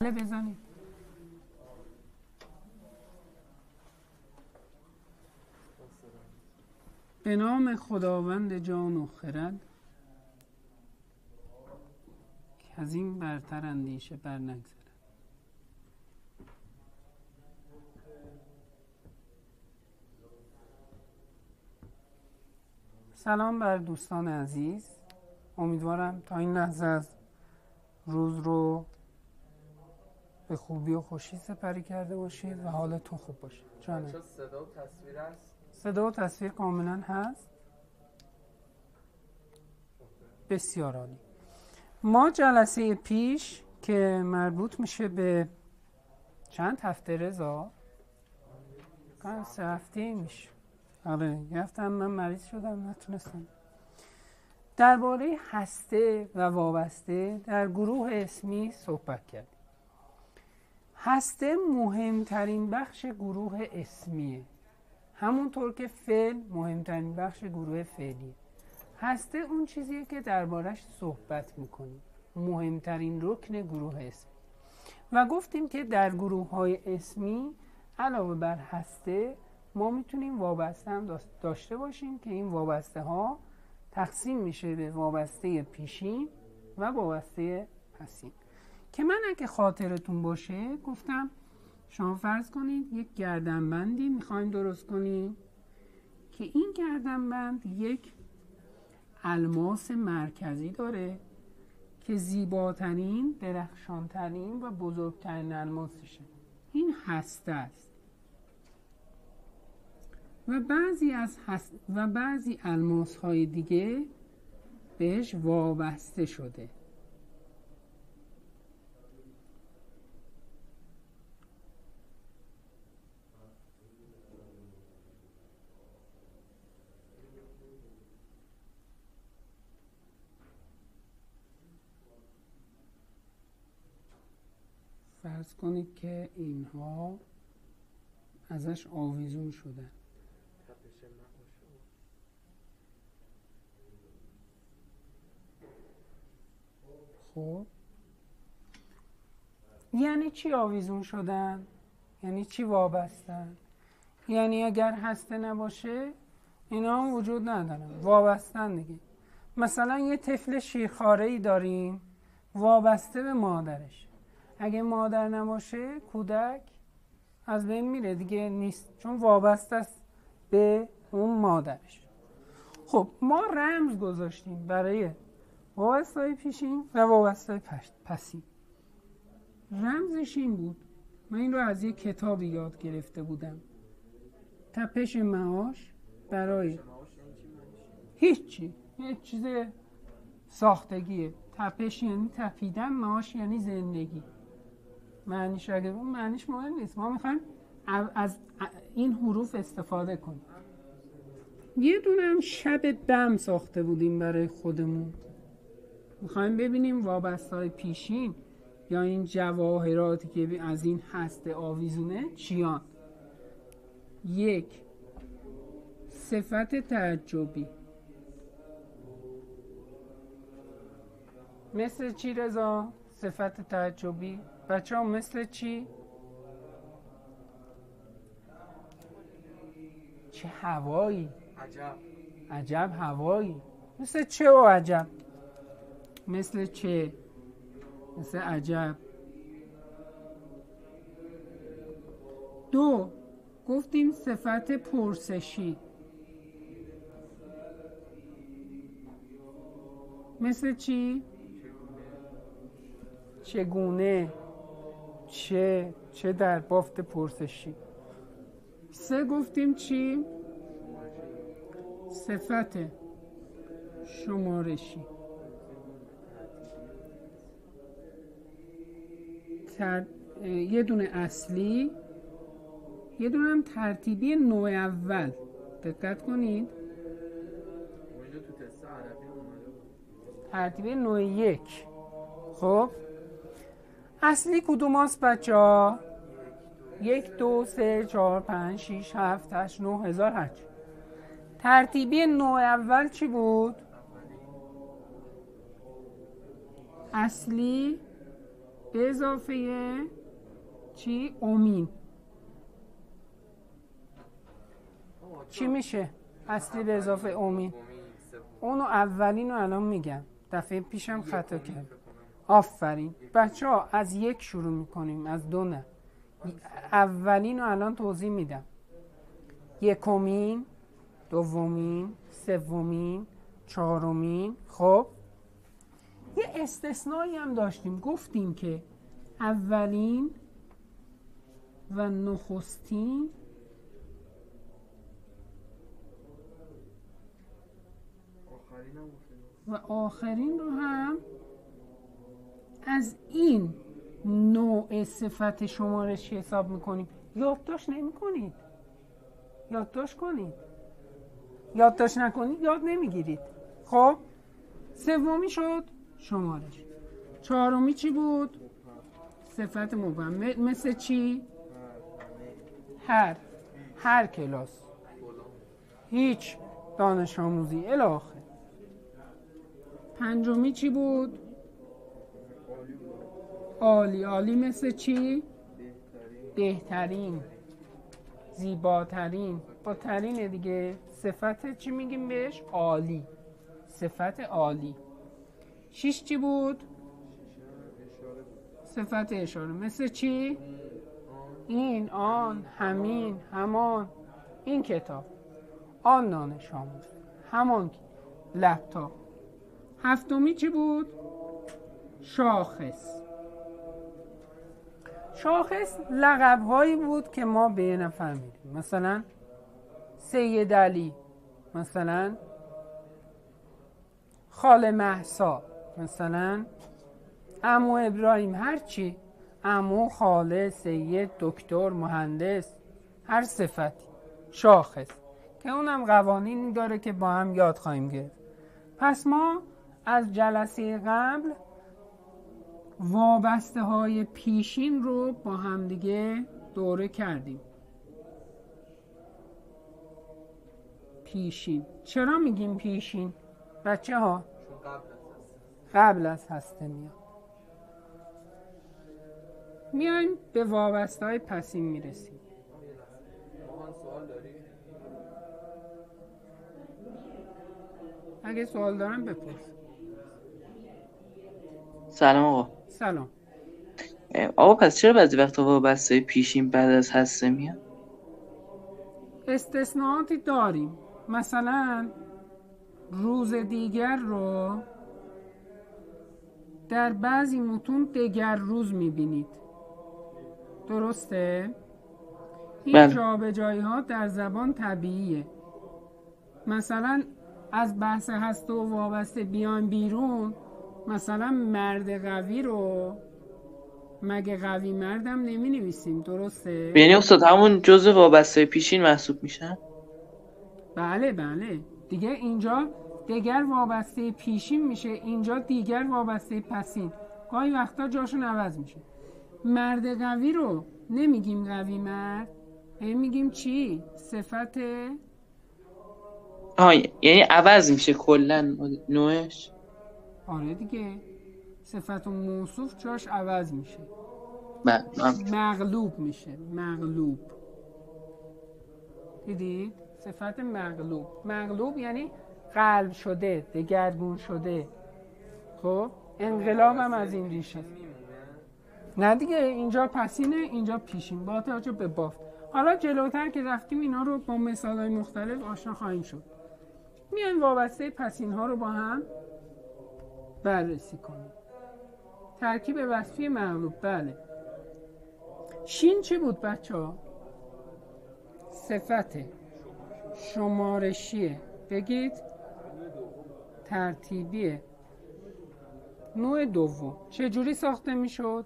بله بزنید. به نام خداوند جان و خرد که از این برتر اندیشه بر نگذرد. سلام بر دوستان عزیز. امیدوارم تا این لحظه از روز رو به خوبی و خوشی سپری کرده باشید و حالتون خوب باشه. جانم. صدا و تصویر هست؟ صدا و تصویر کاملا هست. بسیار عالی. ما جلسه پیش که مربوط میشه به چند هفته رضا؟ سه هفته میشه. آره یه هفته هم من مریض شدم نتونستم. درباره هسته و وابسته در گروه اسمی صحبت کردیم. هسته مهمترین بخش گروه اسمیه. همونطور که فعل مهمترین بخش گروه فعلیه. هسته اون چیزیه که دربارش صحبت می‌کنیم. مهمترین رکن گروه اسمی و گفتیم که در گروه های اسمی علاوه بر هسته ما می‌تونیم وابسته هم داشته باشیم که این وابسته ها تقسیم میشه به وابسته پیشین و وابسته پسین. که من اگه خاطرتون باشه گفتم شما فرض کنید یک گردنبندی می‌خوایم درست کنیم که این گردنبند یک الماس مرکزی داره که زیباترین درخشانترین و بزرگترین الماسشه. این هسته است. و بعضی از هست و بعضی الماس های دیگه بهش وابسته شده. فرض کنید که اینها ازش آویزون شدن. خب. یعنی چی آویزون شدن؟ یعنی چی وابستن؟ یعنی اگر هسته نباشه اینا هم وجود ندارن. وابستن دیگه. مثلا یه طفل شیرخاره ای داریم وابسته به مادرش. اگه مادر نباشه کودک از بین میره. دیگه نیست. چون وابسته است به اون مادرش. خب ما رمز گذاشتیم برای وابسته پیشین و وابسته پسین. رمزش این بود. من این رو از یک کتابی یاد گرفته بودم. تپش معاش برای هیچی. یه چیز ساختگیه. تپش یعنی تپیدن معاش یعنی زندگی. معنیش اگه اون معنیش مهم نیست. ما می‌خوایم از این حروف استفاده کنیم. یه دونم شب بم ساخته بودیم برای خودمون. می‌خوایم ببینیم وابسته های پیشین یا این جواهراتی که از این هسته آویزونه چیان. یک صفت تعجبی. مثل چی رضا؟ صفت تعجبی. بچه ها مثل چی؟ چه هوایی عجب عجب هوایی مثل چه و عجب مثل چه مثل عجب دو گفتیم صفت پرسشی مثل چی؟ چگونه چه چه در بافت پرسشی؟ سه گفتیم چی؟ صفت شمارشی. تر... یه دونه اصلی یه دونه هم ترتیبی نوع اول. دقت کنید. ترتیبی نوع یک. خب؟ اصلی کدوم هست بچه ها؟ یک دو سه چهار پنج شیش هفت هشت نه هزار هشت ترتیبی نوع اول چی بود؟ اصلی به اضافه چی؟ اومین چی میشه؟ اصلی به اضافه اومین اونو اولین رو الان میگم دفعه پیشم خطا کرد آفرین. بچه ها از یک شروع می‌کنیم از دو نه. اولین رو الان توضیح میدم. یکمین دومین سومین چهارمین. خب؟ یه استثنایی هم داشتیم. گفتیم که اولین و نخستین و آخرین رو هم از این نوع صفت شمارشی حساب می‌کنیم؟ یادداشت نمی کنید یادداشت کنید. یادداشت نکنید یاد نمی‌گیرید. خب؟ سومی شد شمارش. چهارمی چی بود؟ صفت مبهم. مثل چی؟ هر. هر کلاس. هیچ دانش آموزی. الاخر پنجمی چی بود؟ عالی عالی مثل چی؟ بهترین زیباترین. با ترین دیگه. صفت چی میگیم بهش؟ عالی. صفت عالی. شیش چی بود؟ صفت اشاره مثل چی؟ این آن همین همان. این کتاب. آن دانش آموز. همان لپتاپ. هفتمی چی بود؟ شاخص. شاخص لقب هایی بود که ما به یه نفر میدیم. مثلا سید علی مثلا خال محسا مثلا امو ابراهیم هرچی امو خاله سید دکتر مهندس هر صفتی. شاخص. که اونم قوانین داره که با هم یاد خواهیم گرفت. پس ما از جلسه قبل وابسته های پیشین رو با همدیگه دوره کردیم. پیشین. چرا میگیم پیشین؟ بچه ها قبل از هسته میاد میایم به وابسته های پسین می‌رسیم. اگه سوال دارم بپرس. سلام آقا. سلام. آقا پس چرا بعضی وقتا وابسته پیشین بعد از هسته میاد استثناءاتی داریم. مثلا روز دیگر رو در بعضی متون دگر روز می‌بینید. درسته؟ این بله. جابجایی ها در زبان طبیعیه. مثلا از بحث هسته و وابسته بیان بیرون مثلا مرد قوی رو مگه قوی مردم نمی نویسیم درسته؟ یعنی استاد همون جزء وابسته پیشین محسوب میشن؟ بله بله. دیگه اینجا دیگر وابسته پیشین میشه اینجا دیگر وابسته پسین. گاهی وقتا جاشون عوض میشه. مرد قوی رو نمیگیم قوی مرد. میگیم چی؟ صفت آها یعنی عوض میشه کلا نوعش. آره دیگه. صفت و موصوف جاش عوض میشه. بله مغلوب میشه. مغلوب. دیدید صفت مغلوب. مغلوب یعنی قلب شده دگرگون شده. خب؟ انقلاب هم از این ریشه. نه دیگه اینجا پسینه اینجا پیشین. با توجه به بافت. حالا جلوتر که رفتیم اینا رو با مثال های مختلف آشنا خواهیم شد. میایم وابسته پسین ها رو با هم بررسی کنیم. ترکیب وصفی مغلوب بله. شین چی بود بچه ها؟ صفت شمارشیه بگید. ترتیبیه. نوع دوم. چجوری ساخته می‌شد؟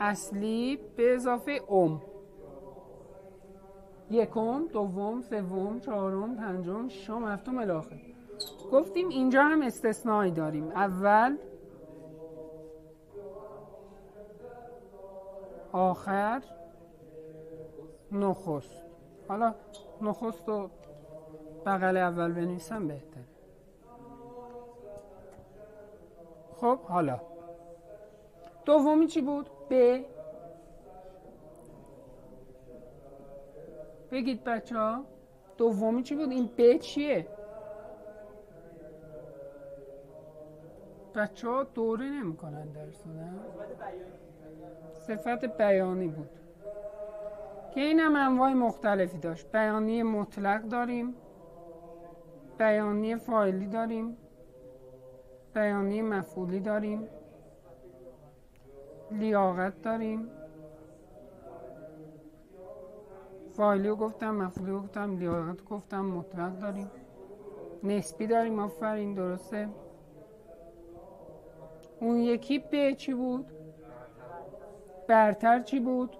اصلی به اضافه اوم. یکم، دوم، سوم، چهارم، پنجم، ششم، هفتم الاخر گفتیم اینجا هم استثنایی داریم اول آخر نخست حالا نخست رو بغل اول بنویسم بهتره خب حالا دومی چی بود؟ ب بگید بچه ها دومی چی بود؟ این ب چیه؟ بچه ها دوره نمی کنن درس نه؟ صفت بیانی بود. که این هم انواع مختلفی داشت. بیانی مطلق داریم بیانی فایلی داریم بیانی مفعولی داریم لیاقت داریم. فایلی رو گفتم مفعولی رو گفتم لیاقت گفتم مطلق داریم. نسبی داریم آفرین درسته؟ اون یکی به چی بود؟ برتر چی بود؟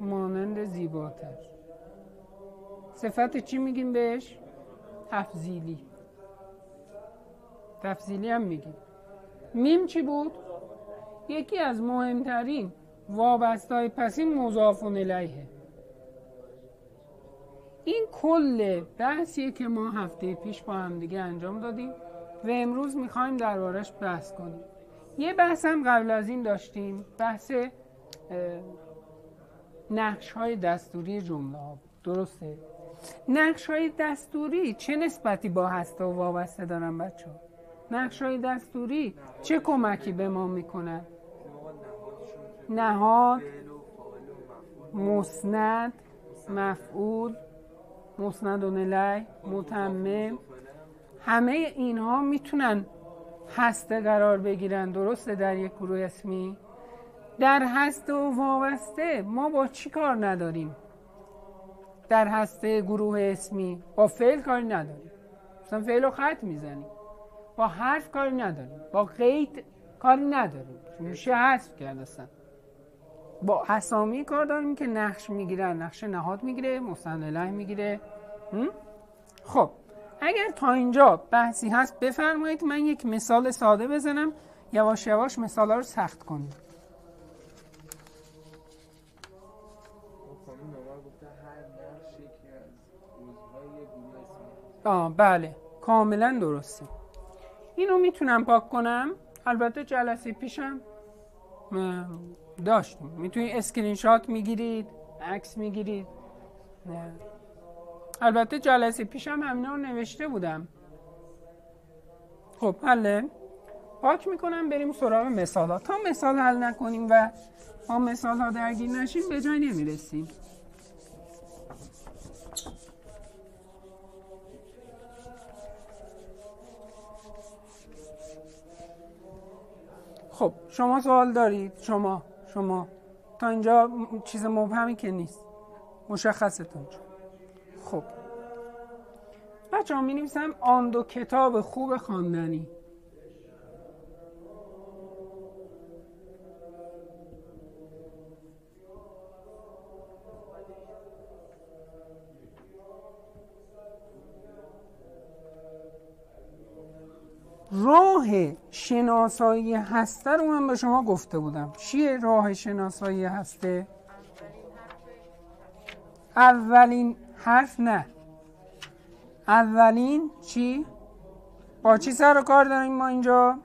مانند زیباتر. صفت چی میگیم بهش؟ تفضیلی. تفضیلی هم میگیم. میم چی بود؟ یکی از مهمترین وابسته های پسین مضافون الیه. این کل بحثیه که ما هفته پیش با هم دیگه انجام دادیم. و امروز می‌خوایم دربارش بحث کنیم. یه بحث هم قبل از این داشتیم بحث نقش های دستوری جمله ها درسته؟ نقش های دستوری چه نسبتی با هسته و وابسته دارن بچه ها نقش های دستوری چه کمکی به ما می‌کنن؟ نهاد مسند مفعول مسند و نلی متمم. همه اینها می‌تونن هسته قرار بگیرن درسته در یک گروه اسمی؟ در هسته و وابسته ما با چی کار نداریم؟ در هسته گروه اسمی با فعل کاری نداریم. مثلا فعل رو خط می‌زنیم. با حرف کاری نداریم. با قید کاری نداریم. میشه حذف کرد اصلا. با اسامی کار داریم که نقش می‌گیرن. نقش نهاد می‌گیره مستند می‌گیره. خب. اگر تا اینجا بحثی هست بفرمایید من یک مثال ساده بزنم. یواش یواش مثال رو سخت کنیم. آه بله. کاملا درسته. اینو می‌تونم پاک کنم. البته جلسه پیشم داشتیم. می‌تونید اسکرین شات می‌گیرید عکس می‌گیرید. البته جلسه پیشم همینا رو نوشته بودم. خب حله. پاک می‌کنم بریم سراغ مثال ها. تا مثال حل نکنیم و ما مثال ها درگیر نشیم به جای نمی‌رسیم. خب شما سوال دارید. شما شما. تا اینجا چیز مبهمی که نیست. مشخصتون خب. بچه ها می نویسم آن دو کتاب خوب خواندنی. راه شناسایی هسته رو من به شما گفته بودم. چیه راه شناسایی هسته؟ اولین حرف نه اولین چی؟ با چی سر و کار داریم ما اینجا؟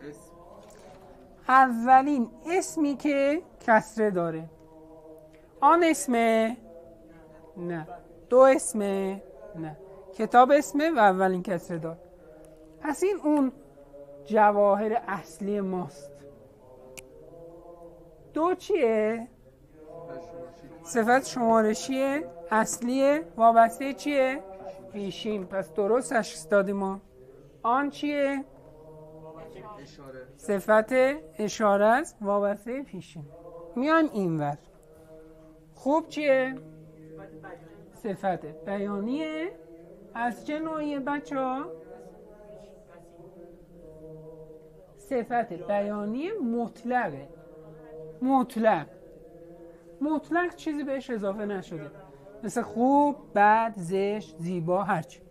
اولین اسمی که کسره داره آن اسمه؟ نه دو اسمه؟ نه کتاب اسمه و اولین کسره دار پس این اون جواهر اصلی ماست دو چیه؟ صفت شمارشیه اصلیه وابسته چیه؟ پیشین پس درستش دادیم ما آن چیه؟ صفت اشاره است وابسته پیشین میایم اینور خوب چیه؟ صفت بیانیه از چه نوعیه بچه ها؟ صفت بیانی مطلقه مطلق مطلق چیزی بهش اضافه نشده. مثل خوب، بد، زشت، زیبا هرچی.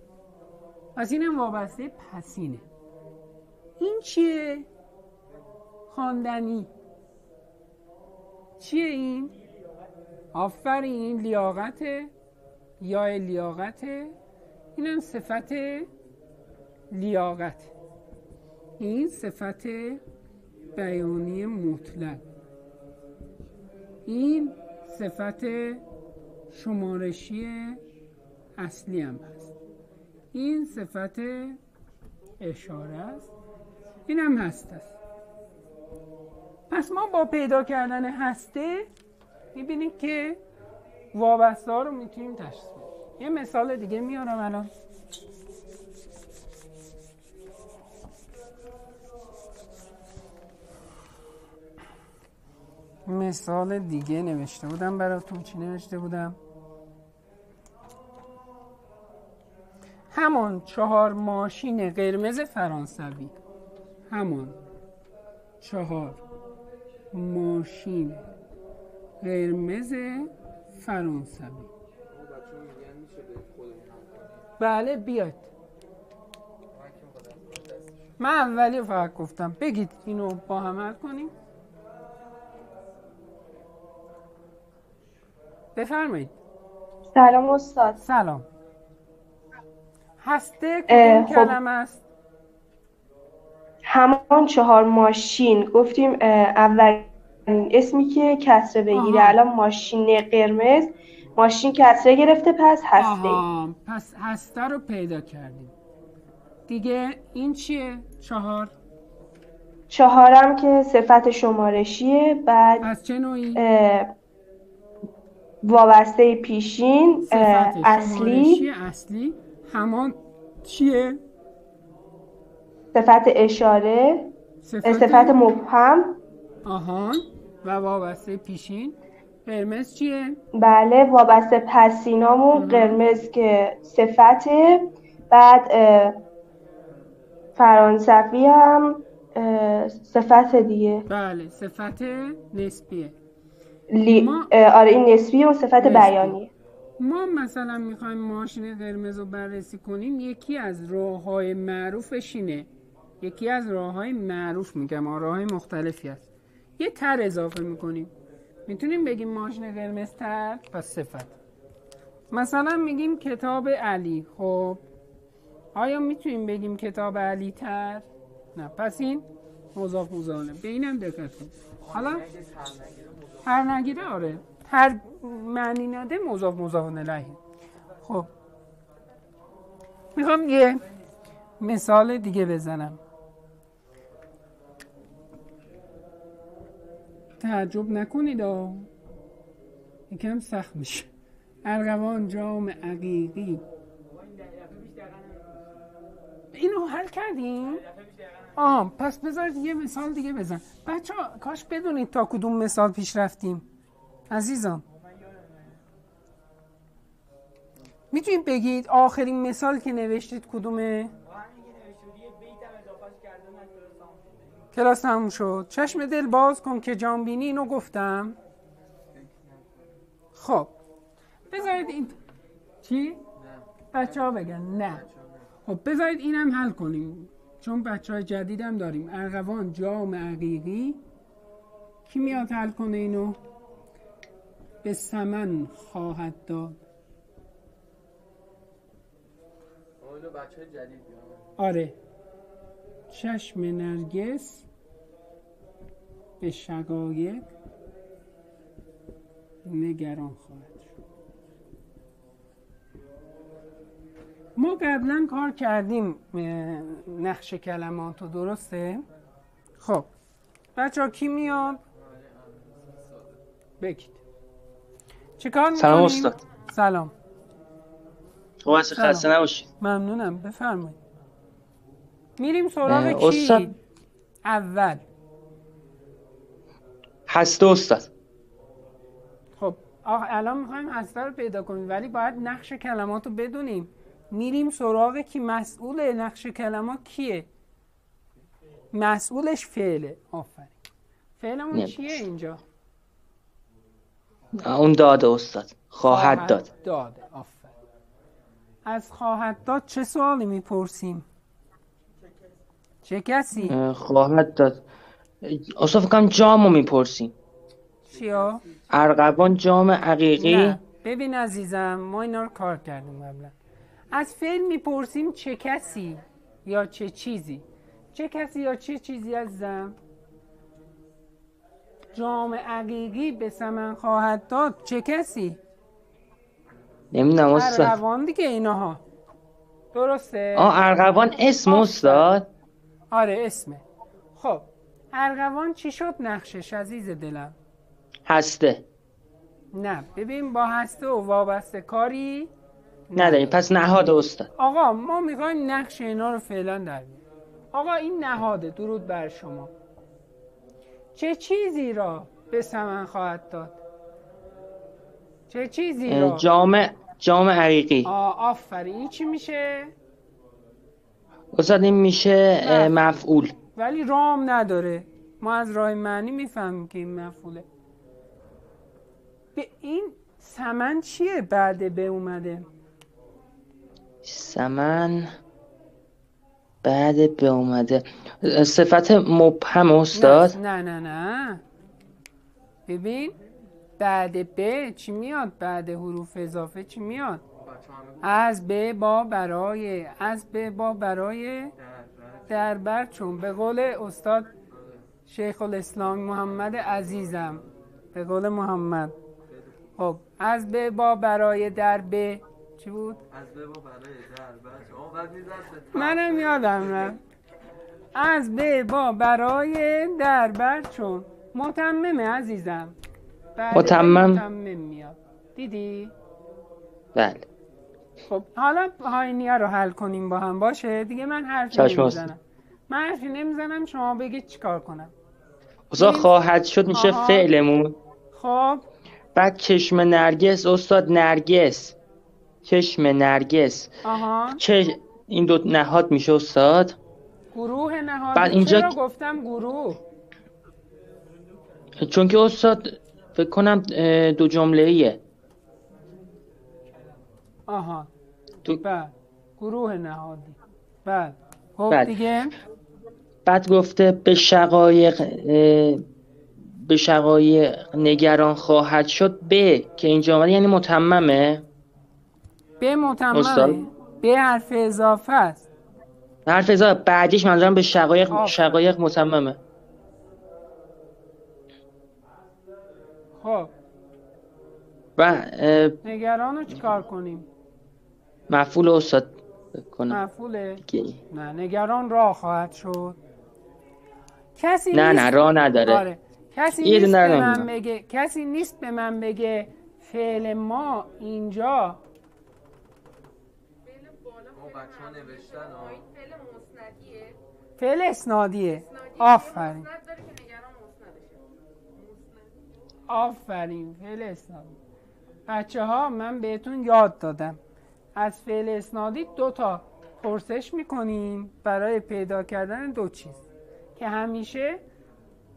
پس اینم وابسته پسینه. این چیه؟ خواندنی. چیه این؟ آفرین لیاقته یا لیاقته اینم صفت لیاقته این صفت بیانی مطلق. این صفت شمارشی اصلی هم هست. این صفت اشاره است. این هم هست. است پس ما با پیدا کردن هسته می‌بینیم که وابسته ها رو می‌تونیم تشخیص بدیم. یه مثال دیگه میارم الان. مثال دیگه نوشته بودم براتون چی نوشته بودم؟ همان چهار ماشین قرمز فرانسوی. همان چهار ماشین قرمز فرانسوی. بله بیاد من اولی فقط گفتم بگید اینو با هم کنیم. بفرمایید. سلام استاد. سلام. هسته کدوم خب. کلمه است؟ همان چهار ماشین. گفتیم اول اسمی که کسره بگیره. الان ماشین قرمز. ماشین کسره گرفته پس هسته. آها. پس هسته رو پیدا کردیم. دیگه این چیه؟ چهار؟ چهارم که صفت شمارشیه. بعد از چه نوعی؟ وابسته پیشین صفت اصلی. اصلی. همان چیه؟ صفت اشاره. صفت, صفت مبهم. آهان و وابسته پیشین. قرمز چیه؟ بله وابسته پسینامون قرمز که صفته. بعد فرانسوی هم صفت دیگه. بله صفت نسبیه. لی... ما- آره این نسبی و صفت نسبی. بیانیه ما مثلا می‌خوایم ماشین قرمز رو بررسی کنیم یکی از راه های معروفش اینه. یکی از راه های معروف میگم راه های مختلفی هست. یه تر اضافه می‌کنیم. می‌تونیم بگیم ماشین قرمز تر؟ پس صفت. مثلا میگیم کتاب علی. خب. آیا می‌تونیم بگیم کتاب علی تر؟ نه. پس این مضاف مضافه به اینم دقت کن. حالا؟ هر نگیره آره. هر معنی نده مضاف مضاف الیه خب. می‌خوام یه مثال دیگه بزنم. تعجب نکنید آه. یکم سخت میشه. ارغوان جام عقیقی. اینو حل کردیم؟ آه پس بذارید یه مثال دیگه بزن. بچه کاش بدونید تا کدوم مثال پیش رفتیم. عزیزان می‌تونید بگید آخرین مثال که نوشتید کدومه؟ کلاس تموم شد. چشم دل باز کن که جانبینی اینو گفتم. خب. بذارید این چی؟ بچه ها بگن. نه. خب بذارید اینم حل کنیم. چون بچه های جدیدم داریم. ارغوان جام عقیقی. کی میاد حل کنه اینو؟ به سمن خواهد داد. بچه جدید آره. چشم نرگس به شقایق نگران خواهد. ما قبلا کار کردیم نقش کلمات رو درسته؟ خب بچه ها کی میاد؟ بگید چه کار سلام؟ استاد. سلام سلام. خسته نباشید ممنونم بفرمایید میریم سراغ کی استاد. اول هسته استاد خب آخ الان می‌خوایم هسته رو پیدا کنیم ولی باید نقش کلمات رو بدونیم میریم سراغ کی مسئول نقش کلمات کیه؟ مسئولش فعله. آفرین. فعلمون. چیه اینجا؟ اون داده استاد. خواهد داد. داده. آفرین. از خواهد داد چه سوالی می‌پرسیم؟ چه کسی؟ اه، خواهد داد. استاد فکرم جامو می‌پرسیم. چیا؟ ارغوان جام عقیقی. نه. ببین عزیزم ما اینا رو کار کردیم قبلا. از فعل می‌پرسیم چه کسی یا چه چیزی؟ چه کسی یا چه چیزی عزیزم؟ جام عقیقی به سمن خواهد داد. چه کسی؟ نمی‌دونم استاد. ارغوان دیگه اینها. درسته؟ آه ارغوان اسم استاد. آره اسمه. خب ارغوان چی شد نقشش عزیز دلم؟ هسته. نه ببین با هسته و وابسته کاری نداری پس نهاد استاد. آقا ما می‌خوایم نقش اینا رو فعلا در آقا این نهاده. درود بر شما. چه چیزی را به سمن خواهد داد؟ چه چیزی را؟ اه، جام جام عقیقی آ آفرین. این چی میشه؟ استاد این میشه نه. مفعول. ولی رام نداره. ما از راه معنی می‌فهمیم که این مفعوله. به این سمن چیه بعد به اومده؟ سمن. بعد به اومده. صفت مبهم استاد. نه نه نه ببین بعد به چی میاد؟ بعد حروف اضافه چی میاد؟ از به با برای از به با برای در بر چون به قول استاد شیخ الاسلام محمد عزیزم. به قول محمد. خب از به با برای در به چی بود؟ از به با برای در منم یادم رفت. از به با برای در بر چون. متممه عزیزم. متمم. متمم میاد. دیدی؟ بله. خب حالا هاینیه رو حل کنیم با هم. باشه؟ دیگه من حرفی نمی‌زنم. من حرفی نمی‌زنم شما بگید چیکار کنم. این- خواهد شد میشه آها. فعلمون. خب. بعد چشم نرگس استاد نرگس. چشم نرگس. آها. چه این دو نهاد میشه استاد؟ گروه نهادی بعد اینجا- چرا گفتم گروه؟ چون که استاد فکر کنم دو جمله ایه. آها. تو- بعد گروه نهادی بعد خب بله. دیگه؟ بعد گفته به شقایق به شقایق نگران خواهد شد به که اینجا آمده یعنی متممه. به استاد. متممه به حرف اضافه است. حرف اضافه بعدیش منظورم به شقایق آفرین. شقایق متممه. خب. و نگران رو چیکار کنیم؟ مفعول استاد کنم. مفعوله؟ نه نگران راه خواهد شد. کسی نه نیست نه راه نداره. آره. کسی نیست به من. بگه کسی نیست به من بگه فعل ما اینجا بچه ها نوشتن آقا فعل مسندیه. فعل اسنادیه. اسنادی آفرین. آفرین. فعل اسنادی. بچه ها من بهتون یاد دادم. از فعل اسنادی دو تا پرسش می‌کنیم. برای پیدا کردن دو چیز. که همیشه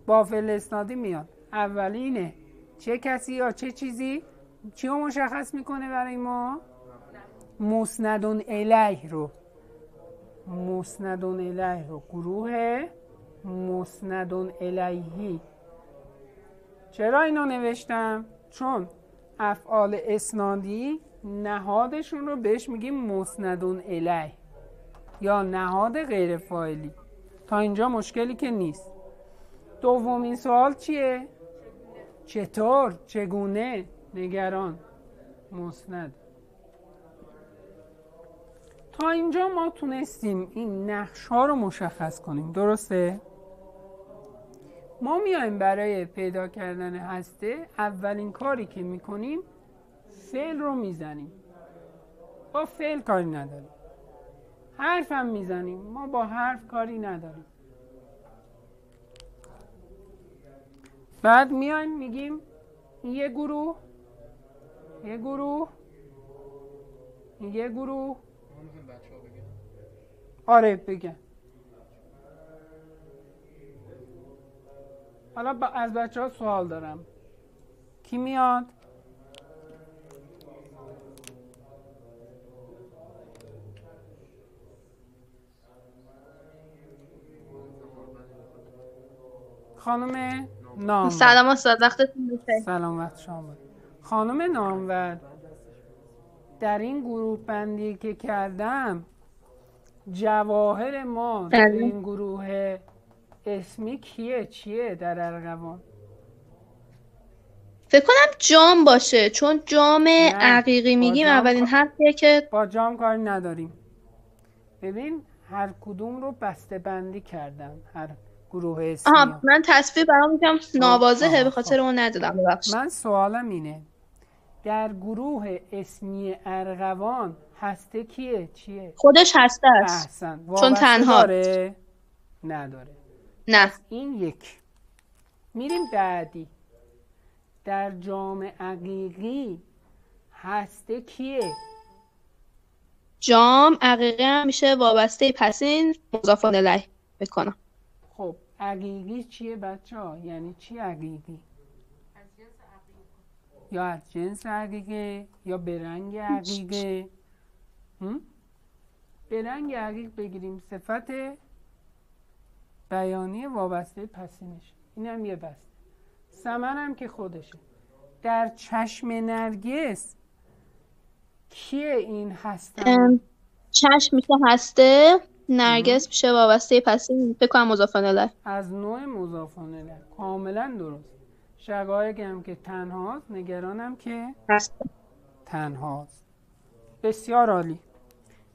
با فعل اسنادی میاد. اولینه چه کسی یا چه چیزی چی رو مشخص می‌کنه برای ما؟ مسندون الیه رو مسندون الیه رو گروه مسندون الیهی چرا اینو نوشتم؟ چون افعال اسنادی نهادشون رو بهش میگیم مسندون الیه یا نهاد غیر فاعلی تا اینجا مشکلی که نیست دومین سوال چیه؟ چطور؟ چگونه؟ نگران مسند تا اینجا ما تونستیم این نقش ها رو مشخص کنیم. درسته؟ ما میایم برای پیدا کردن هسته اولین کاری که می‌کنیم فعل رو می‌زنیم. با فعل کاری نداریم. حرف هم می‌زنیم. ما با حرف کاری نداریم. بعد میایم میگیم یه گروه یه گروه یه گروه. آره بگم حالا با- از بچه ها سوال دارم کی میاد؟ خانم نام سلام استاد وقتتون بخیر سلام وقت شما. خانم نامور در این گروه بندی که کردم جواهر ما در بله. این گروه اسمی کیه چیه در ارغوان فکر کنم جام باشه چون جام عقیقی میگیم اولین کار- حرفیه که با جام کاری نداریم ببین هر کدوم رو بسته بندی کردم هر گروه اسمی آها. من تصویر برام میگم ناواضحه آها، به خاطر خب. اون ندادم ببخشید من سوالم اینه در گروه اسمی ارغوان هسته کیه؟ چیه؟ خودش هسته است. احسن. چون تنها. داره؟ نداره. نه. این یک. میریم بعدی. در جام عقیقی هسته کیه؟ جام عقیقی هم میشه وابسته پسین مضاف الیه بکنم. خب عقیقی چیه بچه ها؟ یعنی چی عقیقی؟ یا از جنس عقیقه؟ یا به رنگ عقیقه؟ به رنگ عقیق بگیریم صفت بیانی وابسته پسینش. این هم یه بسته. سمن هم که خودشه. در چشم نرگس کیه این هستن؟ چشم میشه هسته نرگس میشه وابسته پسین. فکر کنم مضاف الیه از نوع مضافانه کاملا درست. شقایق هم که تنهاست نگرانم که هسته تنهاست. بسیار عالی.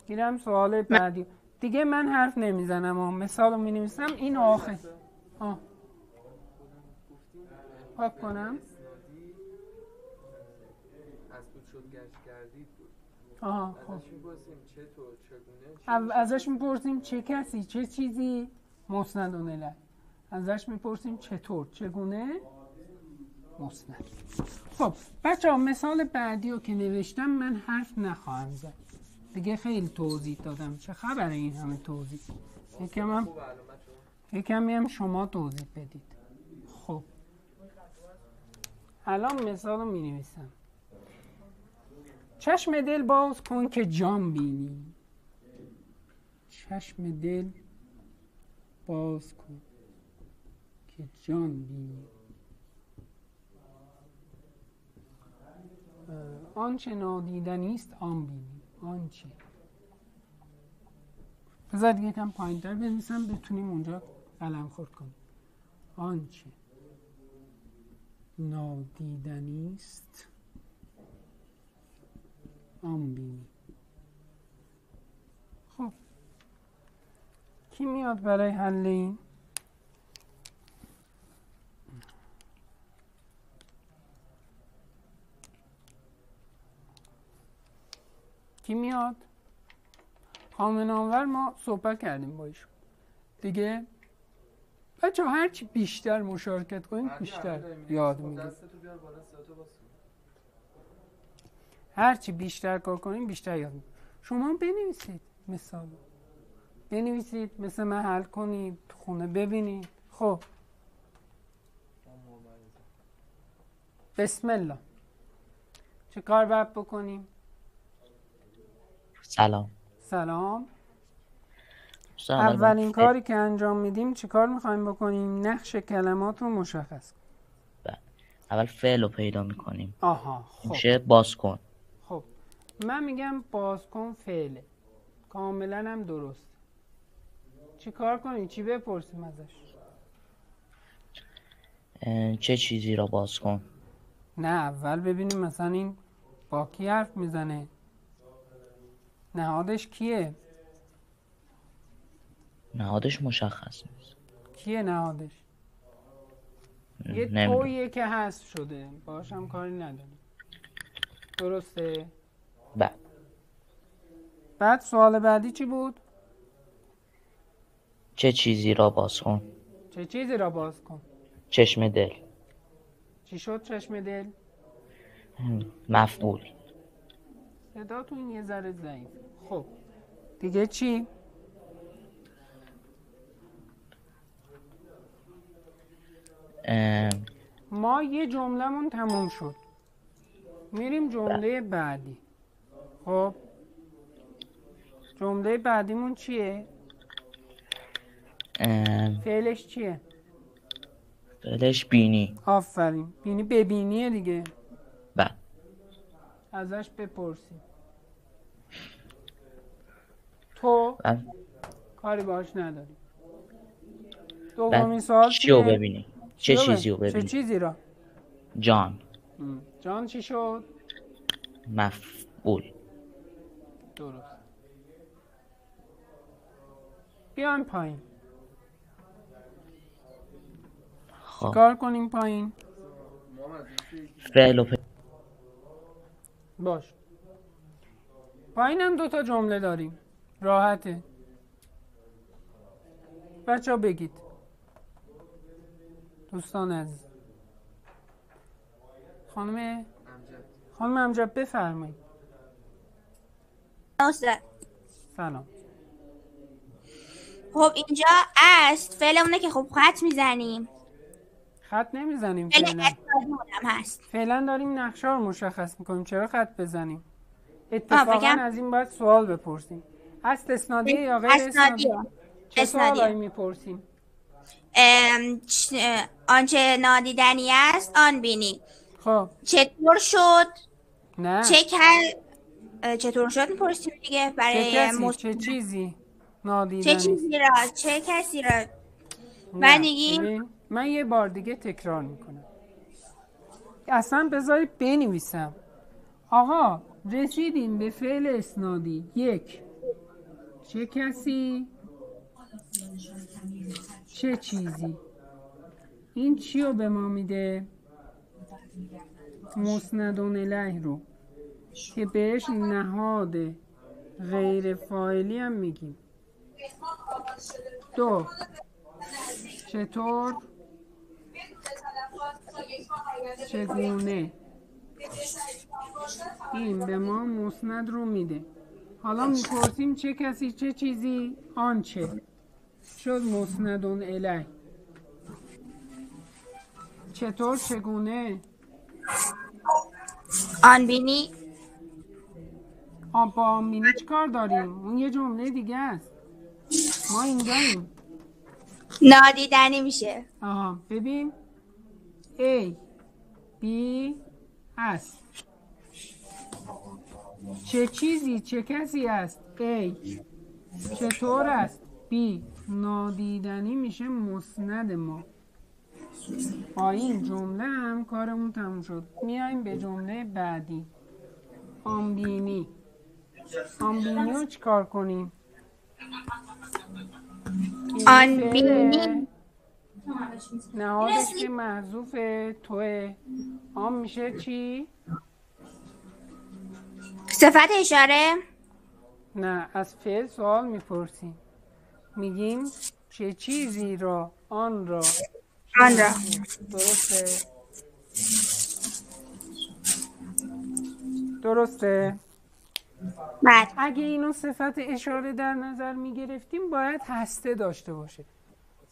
میرم سوال بعدی. دیگه من حرف نمی‌زنم ها مثال رو می‌نویسم این آخر آه. پاک کنم. آها خب. ازش می‌پرسیم چه کسی چه چیزی مسند و نلل. ازش می‌پرسیم چطور چگونه مسند. خب بچه مثال بعدی رو که نوشتم من حرف نخواهم زد. دیگه خیلی توضیح دادم. چه خبر این همه توضیح؟ یکم هم یکمی هم شما توضیح بدید. خب. الان مثال رو می نویسم چشم دل باز کن که جان بینی. چشم دل باز کن که جان بینی. آنچه نادیدنی است آن بینی. آنچه بذار یکم پایین تر بنویسم بتونیم اونجا قلم خورد کنیم. آنچه نادیدنی است. آن بینی. خب. کی میاد برای حل این؟ کی میاد؟ خامنه آنور ما صحبت کردیم با ایشون دیگه بچه هرچی بیشتر مشارکت کنید بعدی بیشتر یاد. می‌گیرید. هرچی بیشتر کار کنیم بیشتر یاد می‌گیرید شما بنویسید مثال بنویسید مثل من حل کنید خونه ببینید. خب. بسم الله. چه کار باید بکنیم؟ سلام. سلام. اولین کاری که انجام میدیم چه کار می‌خوایم بکنیم؟ نقش کلمات رو مشخص کنیم اول فعل رو پیدا می‌کنیم. آها خب. میشه باز کن خب. من میگم باز کن فعله. کاملا هم درست. چی کار کنیم چی بپرسیم ازش؟ چه چیزی را باز کن نه اول ببینیم مثلا این با کی حرف می‌زنه. نهادش کیه؟ نهادش مشخص نیست. کیه نهادش؟ یه توییه که هست شده. باش هم کاری نداریم درسته؟ بعد بعد سوال بعدی چی بود؟ چه چیزی را باز کن؟ چه چیزی را باز کن؟ چشم دل. چی شد چشم دل؟ مفعول. صداتون یه ذره ضعیف خب دیگه چی؟ اه، ما یه جملهمون تموم شد. میریم جمله بعدی. خب؟ جمله بعدیمون چیه؟ اه، فعلش چیه؟ فعلش بینی. آفرین. بینی ببینیه دیگه. بعد ازش بپرسیم. تو بعد کاری باش نداری. دومین سوال چی رو؟ ببینی؟ چه چیزی رو ببین- چه ببینی؟ چیزی را جان. جان چی شد؟ مفعول. درست. بیایم پایین. خب. کار کنیم پایین؟ فعل و ف- باش. پایین هم دوتا جمله داریم. راحته. بچه ها بگید. دوستان عزیز. خانم خانم امجد بفرمایید. سلام. خب اینجا است فعلمونه که خب خط می‌زنیم. خط نمی‌زنیم فعل فعلا. هست. فعلا داریم نقشه رو مشخص می‌کنیم چرا خط بزنیم؟ اتفاقا؟ از این باید سوال بپرسیم. اسنادیه یا غیر اسنادی اسنادیه چه. سوالایی می‌پرسیم؟ آنچه نادیدنی است آن بینی. خب. چطور شد؟ نه. چه. اه، چطور شد می‌پرسیم دیگه چه برای کسی؟ مس- چه چیزی چه نادیدنی؟ چیزی را چه کسی را من دیگه- من یه بار دیگه تکرار می‌کنم. اصلا بذارید بنویسم. آقا رسیدیم به فعل اسنادی. یک. چه کسی؟ چه چیزی؟ این چی رو به ما میده؟ مسندون الیه رو که بهش نهاد غیر فاعلی هم میگیم. دو. چطور؟ چگونه؟ این به ما مسند رو میده. حالا می‌پرسیم چه کسی چه چیزی؟ آنچه شد مسندون الی چطور؟ چگونه؟ آن بینی؟ آ با آمینه چی کار داریم؟ اون یه جمله دیگه است. ما اینجاییم. نادیدنی میشه. آها ببین. A B است چه چیزی؟ چه کسی است؟ A. چطور است؟ B. نادیدنی میشه مسند ما. با این جمله هم کارمون تموم شد. میایم به جمله بعدی. آنبینی آنبینی رو چیکار کنیم. فعله. نهادش که محذوف توه. آن میشه چی؟ صفت اشاره؟ نه از فعل سوال می‌پرسیم. میگیم چه چیزی را آن را؟ آن را. درسته؟ درسته؟ بعد اگه اینو صفت اشاره در نظر می‌گرفتیم باید هسته داشته باشه.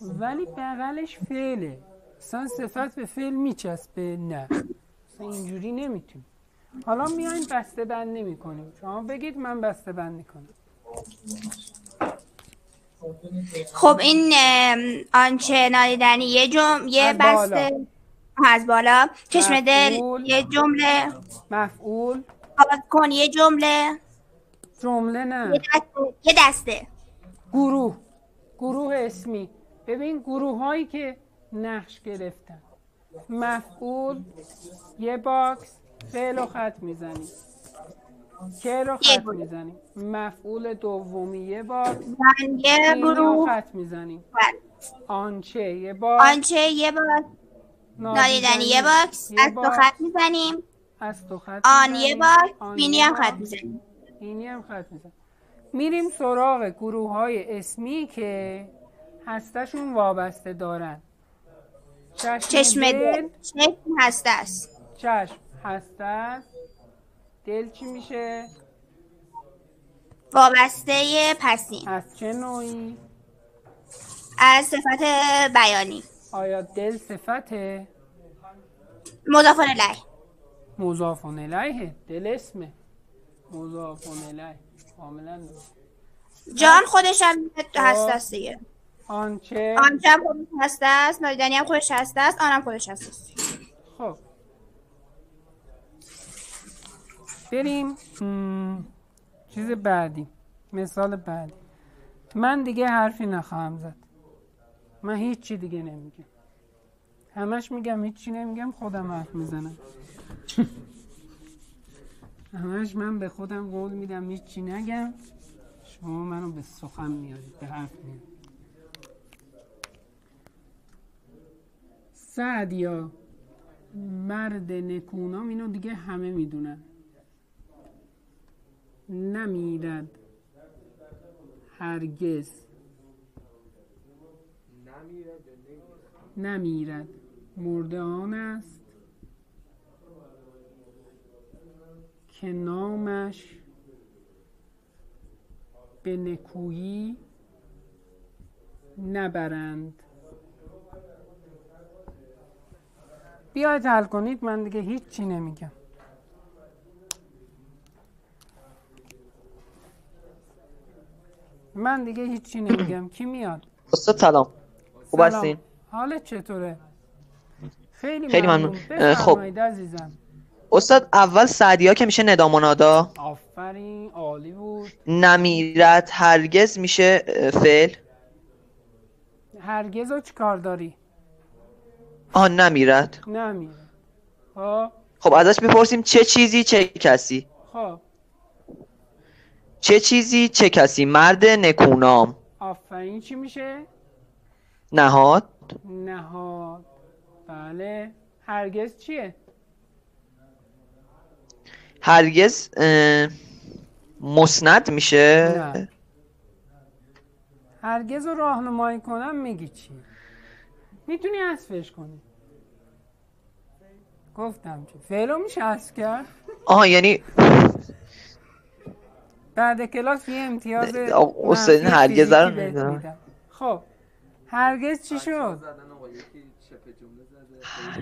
ولی بغلش فعله. اصلا صفت به فعل میچسبه نه. اینجوری نمی‌تونیم. حالا میایم بسته بندی می‌کنیم. شما بگید من بسته بندی کنم. خب این آنچه نادیدنی یه جم یه. بسته. از بالا. چشم دل. یه جمله. مفعول. کن یه جمله. جمله یه نه دسته, یه دسته. گروه. گروه اسمی. ببین گروه هایی که نقش گرفتن. مفعول یه باکس. فعل و خط می‌زنیم که رو خط. می‌زنیم مفعول دومی یه من یه اینی رو گروه خط می‌زنیم بله. آنچه یه box آنچه یه box نادیدنی یه box. یه از تو. خط می‌زنیم. از تو خط آن می‌زنیم. یه آن بینی هم خط. می‌زنیم. اینی هم خط میزن میریم سراغ گروه های اسمی که هستشون وابسته دارن. چشم, چشم دل. چشم هسته است چشم. است. دل چی میشه؟ وابسته پسین. از چه نوعی؟ از صفت بیانی. آیا دل صفته؟ مضاف الیه. مضاف الیه. دل اسمه. مضاف الیه. کاملا. جان خودش هم هسته است دیگه. آنچه؟ آنچه هم خودش هسته است. نادیدنی هم خودش هسته است. آنم خودش هسته است خب بریم. چیز بعدی. مثال بعدی. من دیگه حرفی نخواهم زد. من هیچی دیگه نمیگم. همش میگم هیچی نمیگم خودم حرف می‌زنم. همش من به خودم قول میدم هیچی نگم. شما منو به سخن میارید به حرف میارید. سعدیا مرد نکونام اینو دیگه همه می‌دونن. نمیرد. هرگز. نمیرد. مرده آن است که نامش به نکویی نبرند. بیاید حل کنید من دیگه هیچی نمیگم. من دیگه هیچی نمیگم. کی میاد؟ استاد سلام. خوب. هستین؟ حالت چطوره؟ خیلی, خیلی ممنون. خب. عزیزم. استاد اول سعدیا که میشه ندام و نادا آفرین عالی بود. نمیرد هرگز میشه فعل. هرگز رو چیکار داری؟ آه نمیرد. نمیره خب. خب ازش بپرسیم چه چیزی چه کسی؟ خب. چه چیزی؟ چه کسی؟ مرد نکونام. آفرین چی میشه؟ نهاد. نهاد. بله. هرگز چیه؟ هرگز مسند میشه؟ نه. هرگز رو راهنمایی کنم میگی چی؟ می‌تونی حذفش کنی. گفتم که فعلو میشه حذف کرد؟ آها یعنی بعد کلاس یه امتیاز منفی هرگز رو. خب هرگز چی شد؟ زدن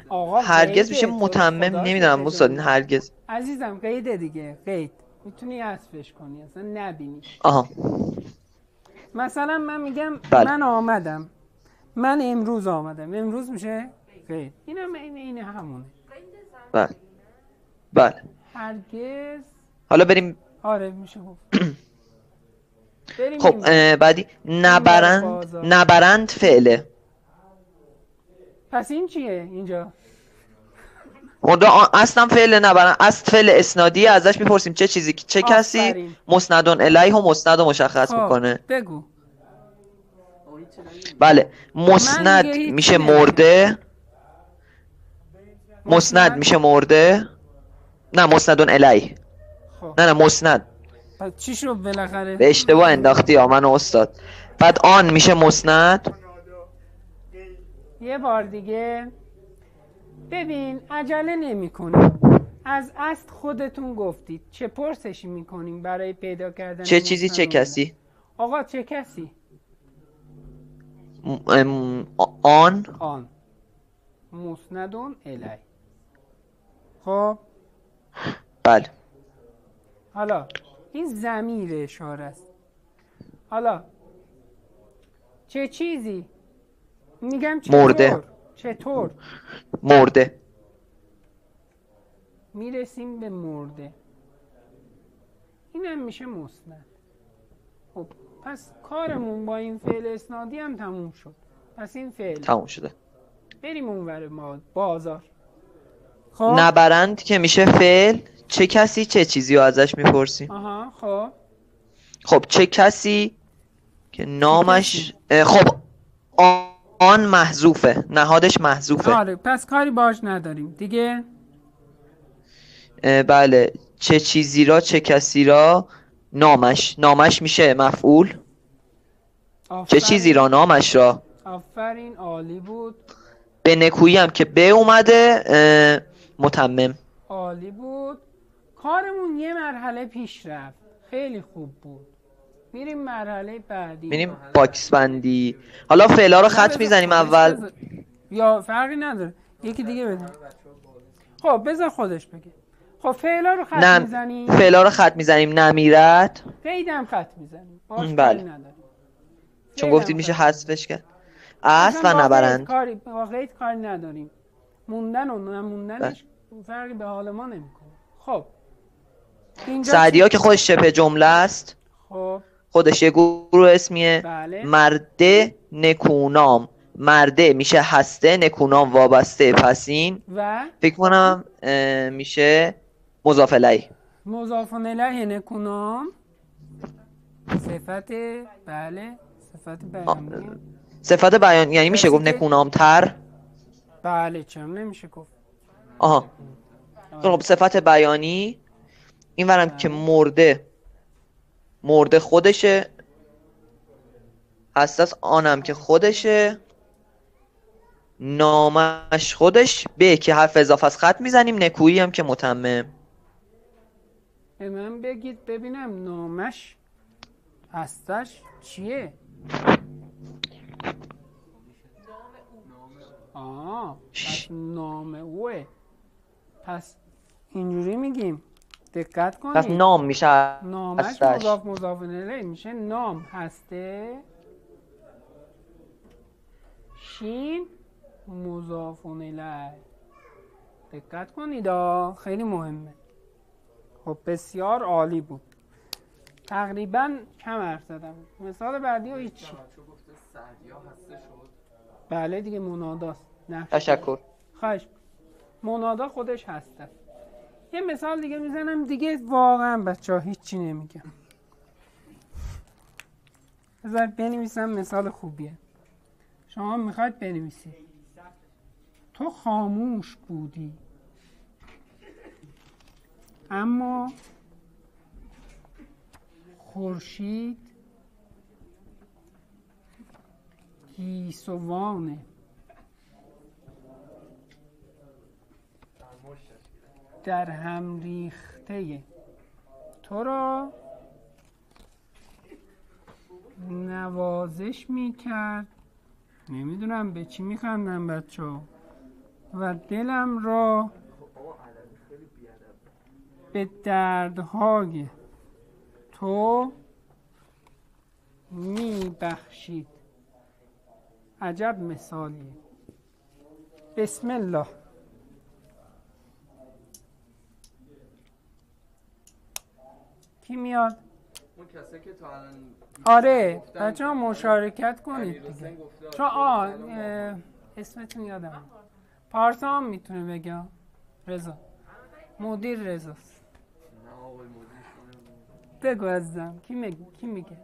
آقا هرگز میشه متمم نمی‌دونم جمله. هرگز. عزیزم قیده دیگه قید. می‌تونی حذفش کنی اصلا نبینی. آها. مثلا من میگم بله. من آمدم. من امروز آمدم. امروز میشه قید. اینم این این همونه. بله. بله. هرگز حالا بریم آره میشه گفت. خب بعدی نبرند. نبرند فعله. پس این چیه اینجا؟ آ- اصلا فعل نبرند اصل فعل اسنادی ازش می‌پرسیم چه چیزی چه کسی. مسندون الیه و مسند رو مشخص خب می‌کنه. بگو. بله مسند میشه. مرده. مسند؟ میشه مرده. نه مسندون الیه خب. نه نه مسند. پس چی شد بالاخره؟ به اشتباه انداختی یا من استاد. بعد آن میشه مسند؟ یه بار دیگه. ببین عجله نمی کنیم از اصل خودتون گفتید. چه پرسشی می‌کنیم برای پیدا کردن چه چیزی چه کسی؟ آقا چه کسی؟ م- ام- آن؟ آن. مسندون الی خب؟ بله. حالا. این زمیر اشاره است. حالا. چه چیزی؟ میگم چطور؟ مرده. چطور؟ مرده. می‌رسیم به مرده. اینم میشه مسند. خب پس کارمون با این فعل اسنادی هم تموم شد. پس این فعل. تموم شده. بریم اونور ما بازار. خب نبرند که میشه فعل. چه کسی چه چیزی رو ازش می‌پرسیم آها خب. خب چه کسی که نامش خب آن محذوفه نهادش محذوفه. آره پس کاری باش نداریم. دیگه؟ بله. چه چیزی را چه کسی را نامش نامش میشه مفعول. چه آفرین. چیزی را نامش را. آفرین عالی بود. به نکویی هم که به اومده متمم. عالی بود. کارمون یه مرحله پیش رفت. خیلی خوب بود. میریم مرحله بعدی. میریم باکس بندی حالا فعلا رو خط می‌زنیم اول. یا فرقی نداره. یکی دیگه بده. خب بذار خودش بگه. خب فعلا رو خط نه می‌زنیم. فعلا رو خط می‌زنیم. نمیرد قیدم خط می‌زنیم. بله. چون گفتید میشه. حذفش کرد اصل اصلا و نبرند. کاری با قید کاری نداریم. موندن و نموندنش فرقی به حال ما نمی‌کنه. خب. چی؟ که خودش شبه جمله است. خب. خودش یه گروه اسمیه. بله. مرد نکونام. مرده میشه هسته نکونام وابسته. پسین و فکر کنم میشه مضاف الیه. مضاف الیه نکونام. صفت بله صفت بیانیه صفت بیان یعنی میشه گفت نکونام تر بله چرا نمیشه گفت؟ آها. خب صفت بیانی این ورم که مرده. مرده خودشه. از آنم که خودشه. نامش خودش. به که حرف اضافه از خط می‌زنیم. نکویی هم که متمم. به من بگید ببینم نامش هستش چیه؟ آه پس نام اوه. پس اینجوری میگیم. دقت کنید. پس نام میشه نامش مضاف مضاف الیه میشه. نام هسته. شین مضاف الیه دقت کنید. خیلی مهمه. خب بسیار عالی بود. تقریبا کم حرف زدم. مثال بعدی و هیچی چون گفته سعدیا هسته شد. بله دیگه مناداست. تشکر. خواهش. منادا خودش هسته. یه مثال دیگه می‌زنم. دیگه واقعا بچه ها هیچی نمیگم بذار بنویسم مثال خوبیه. شما می‌خواید بنویسید. تو خاموش بودی. اما خورشید گیسوان در هم ریخته. تو را نوازش می‌کرد. نمی‌دونم به چی میخندم بچه و دلم را به دردهای تو میبخشید. عجب مثالیه. بسم الله. کی میاد؟ اون کسایی که تا الان آره بچه ها مشارکت کنید دیگه. چون آه اسمتون یادم. پارسا هم می‌تونه بگه. رضا. مدیر رضاست. مدیرشونه بگو عزیزم کی میگه؟ کی میگه؟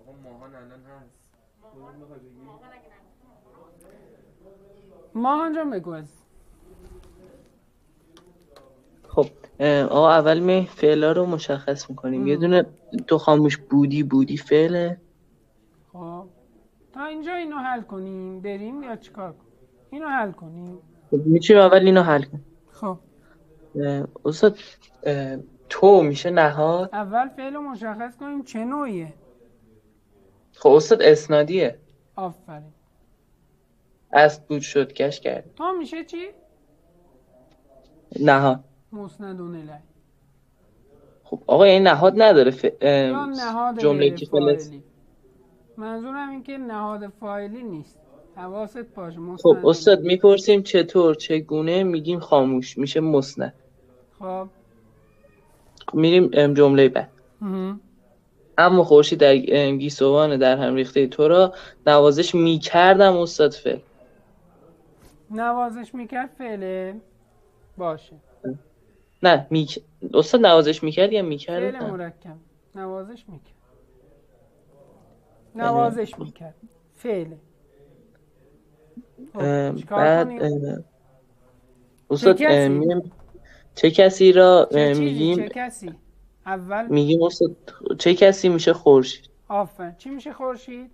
آقا ماهان الان هست؟ ماهان جان بگو عزیزم. خب اه، آقا اول می فعلا رو مشخص می‌کنیم. یه دونه تو خاموش بودی بودی فعله؟ خب. تا اینجا اینو حل کنیم. بریم یا چیکار کنیم؟ اینو حل کنیم. خب می‌تونیم اول اینو حل کنیم. خب. استاد تو میشه نهاد؟ اول فعل رو مشخص کنیم. چه نوعیه؟ خب استاد اسنادیه. آفرین. است بود شد کش کرد تا میشه چی؟ نهاد. مسندون الیه خب آقا این نهاد نداره ف... جمله که فلز فاعلی. منظورم این که نهاد فاعلی نیست. حواست باشه خب استاد می‌پرسیم چطور چگونه؟ میگیم خاموش میشه مسند. خب. میریم ام، جمله بعد. اما خورشید در گیسوان در هم ریخته تو را نوازش می‌کردم استاد فعل. نوازش می‌کرد فعله باشه. نه میک... استاد نوازش می‌کرد یا می‌کرد؟ فعل مرکب. نوازش می‌کرد. نوازش می‌کرد. فعله خب، بعد استاد چه کسی؟ را چه میگیم؟ چه کسی؟ اول میگیم استاد چه کسی میشه خورشید؟ آفرین. چی میشه خورشید؟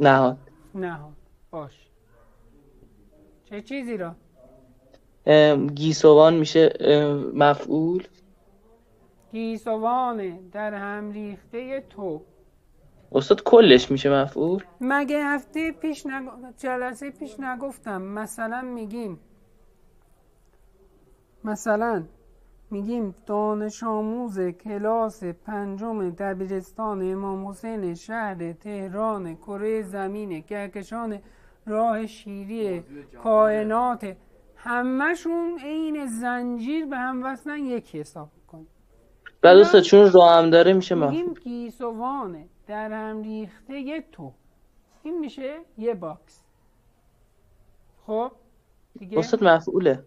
نهاد. نهاد. باش. چه چیزی را؟ گیسوان میشه مفعول؟ گیسوان در هم ریخته تو. استاد کلش میشه مفعول؟ مگه هفته پیش نگ... جلسه پیش نگفتم مثلا میگیم مثلا میگیم دانش آموز کلاس پنجم دبیرستان امام حسین شهر تهران کره زمین کهکشان راه شیری کائنات همشون عین زنجیر به هم وصلن یکی حساب کنیم بعد استاد چون را هم داره میشه مفعول میگیم گیسوان در هم ریخته تو. این میشه یه box. خب؟ دیگه؟ استاد مفعوله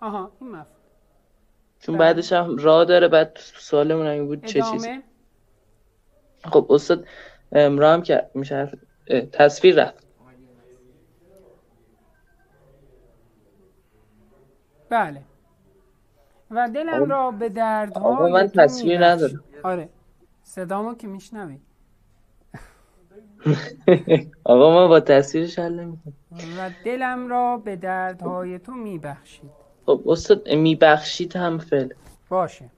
آها این مفهوم چون بله. بعدش هم راه داره بعد سوالمون این بود چه چیزی؟ خب استاد ام، راه هم که میشه حرف تصویر رفت. بله. و دلم را به دردها آقا من تصویر ندارم. آره. صدامو که میشنوی. آقا ما با تصویرش حل نمی‌کنم و دلم را به دردهای تو میبخشید. خب استاد میبخشید هم فعل. باشه.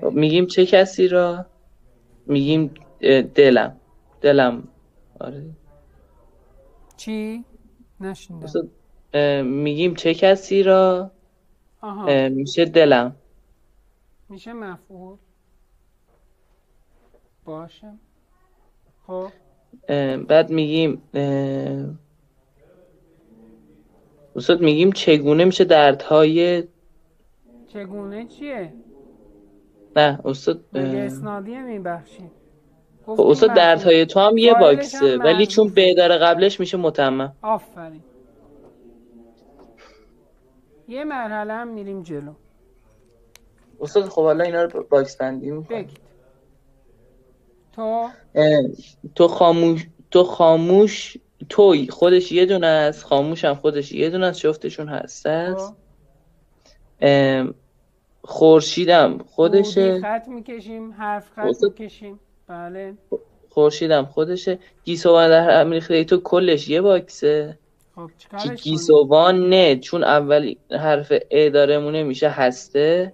خب، میگیم چه کسی را؟ میگیم دلم. دلم. آره. چی؟ نشنیدم. میگیم چه کسی را؟ آها. میشه دلم. میشه مفعول. باشه. خب. بعد میگیم استاد میگیم چگونه میشه دردهای چگونه چیه؟ نه استاد اسنادیه میبخشید خب استاد دردهای تو هم یه باکسه ولی چون محذوفه. ب داره قبلش میشه متمم. آفرین. یه مرحله هم میریم جلو. استاد خب حالا اینا رو box بندی. بگید. تو؟ تو خاموش تو خاموش توی خودش یه دونه است خاموش هم خودش یه دونه است جفتشون هست. است خب، ام، خورشیدم خودشه. خط می‌کشیم حرف خط. می‌کشیم. بله. خورشیدم خودشه. گیسوان در هم ریخته ای تو کلش یه box ه. خب گیسوان نه چون اول حرف ا داره مونه میشه هسته.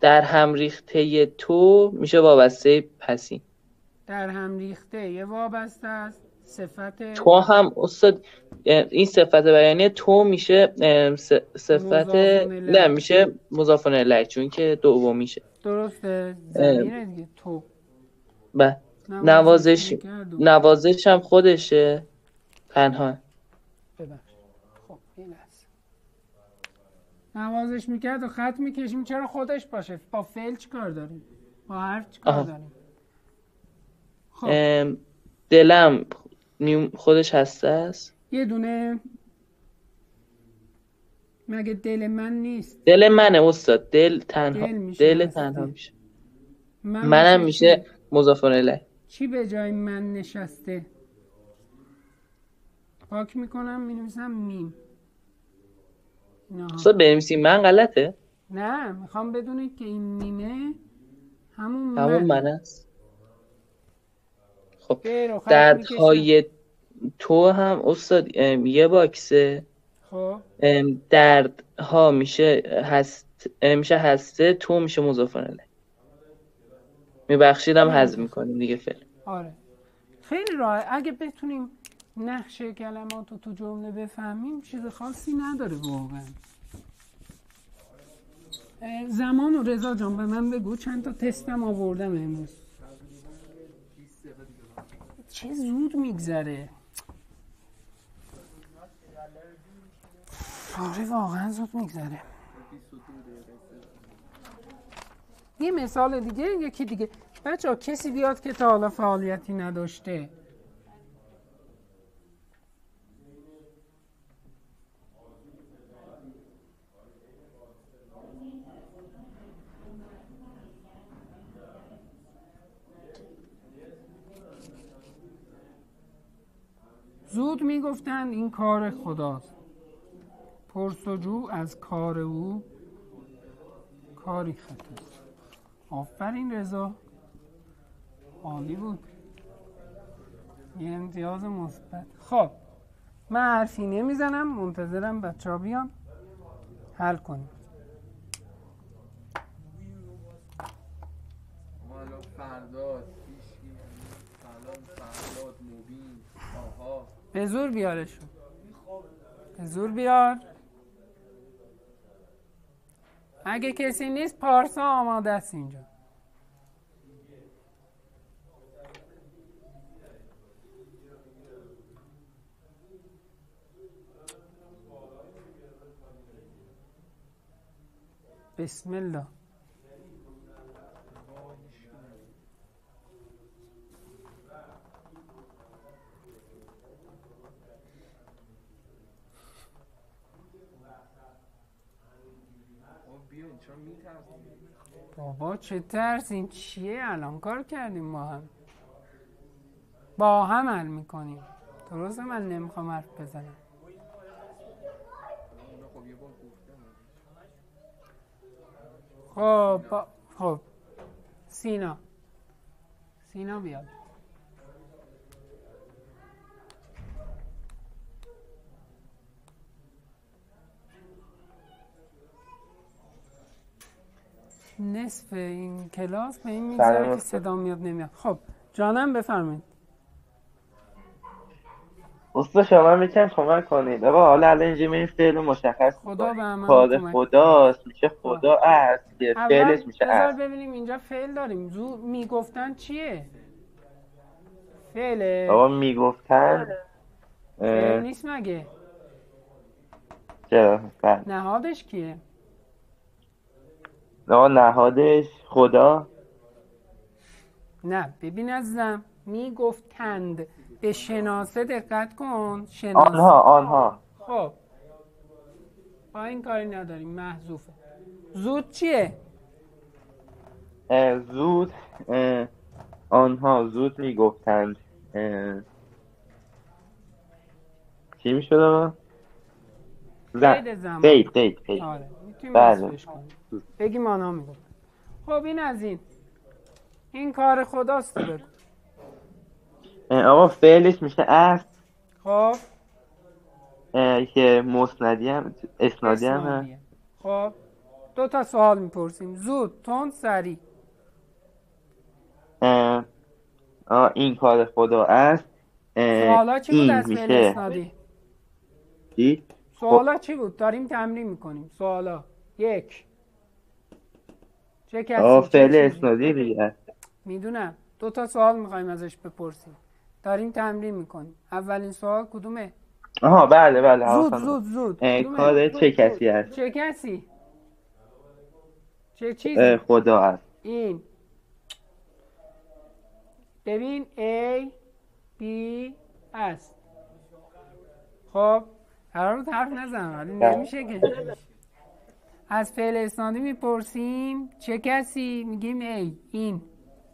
در هم ریخته تو میشه وابسته پسی در هم ریخته یه وابسته است صفت تو هم استاد این صفت بیانیه تو میشه صفت. نه میشه مضاف الیه چون که دومیشه درسته؟ زمینه دیگه تو. و نوازش می‌کرد و- نوازش هم خودشه. تنها. ببخشید. خب این است. نوازش می‌کرد و خط می‌کشیم. چرا خودش باشه؟ با فعل چی کار داریم؟ با حرف چی کار. داریم؟ خب. دلم خودش هسته است. یه دونه. مگه دل من نیست؟ دل منه استاد. دل تنها. دل میشه دل. تنها میشه. من منم؟ میشه مضاف الیه چی به جای من نشسته؟ پاک می‌کنم می‌نویسم میم. نه استاد بنویسیم من غلطه؟ نه می‌خوام بدونید که این میمه همون همون منه. من است خب. دردهای تو هم استاد یه باکسه. خب. ام، دردها میشه هست میشه هسته تو میشه مضاف الیه میبخشیدم حذف می‌کنیم دیگه فعل آره. خیلی راه اگه بتونیم نقش کلمات رو تو جمله بفهمیم چیز خاصی نداره واقعا. زمان و رضا جان به من بگو چند تا تستم آوردم امروز. چه زود میگذره. آره واقعا زود میگذره. یه مثال دیگه یکی دیگه. بچه ها کسی بیاد که تا حالا فعالیتی نداشته زود می‌گفتند این کار خداست. پرسجو از کار او کاری خطاست آفرین رضا. عالی بود. یه امتیاز مثبت. خب من حرفی نمی‌زنم منتظرم بچه ها بیان. حل کنیم ما الان فرداد هیچکی سلام فرداد مبین آها به زور بیارشون به زور بیار. اگه کسی نیست پارسا آماده است اینجا. بسم الله. بابا چه ترس این چیه الان کار کردیم با هم؟ با هم حل می‌کنیم. درسته من نمی‌خوام حرف بزنم. خب. خب. سینا. سینا بیاد. نصف این کلاس به این میگذره که صدا میاد نمیاد. خب جانم بفرمایید. استاد شما می‌تونید کمک کنید. آقا حالا الان اینجا می فعل مشخص خدا به کمک خداست میشه خدا است فعلش میشه است. ببینیم اینجا فعل داریم. زو می‌گفتن چیه؟ فعله آقا می‌گفتن فعل اه، نیست مگه؟ چرا؟ بله. نهادش کیه؟ نهادش خدا. نه ببین عزیزم می‌گفتند به شناسه دقت کن شناسه. آنها آنها. خب. با این کاری نداریم محذوفه. زود چیه؟ اه، زود اه، آنها زود می‌گفتند. چی می‌شد آقا؟ قید قید آره. می‌تونیم بله. بگیم آنها می‌گفت خب این از این. این کار خداست بگو آقا فعلش میشه است خب. که مسندی هم اسنادی هم هست. خب. دو تا سوال می‌پرسیم. زود تند سریع. آه، این کار خدا است. سوالا چی بود از فعل اسنادی؟ چی؟ سوالا چی بود؟ داریم تمرین می‌کنیم. سوالا. یک. چه کسی؟ آه فعل؟ اسنادی دیگه. می‌دونم. دو تا سوال می‌خوایم ازش بپرسیم. داریم تمرین می‌کنیم. اولین سوال کدومه؟ آها بله بله زود زود. زود؟ کار چه کسی است چه کسی؟ چه اه، چیزی خدا است این. ببین A B است خب قرار بود حرف نزنم ولی بله. نمیشه که. از فعل اسنادی می‌پرسیم چه کسی؟ میگیم A این.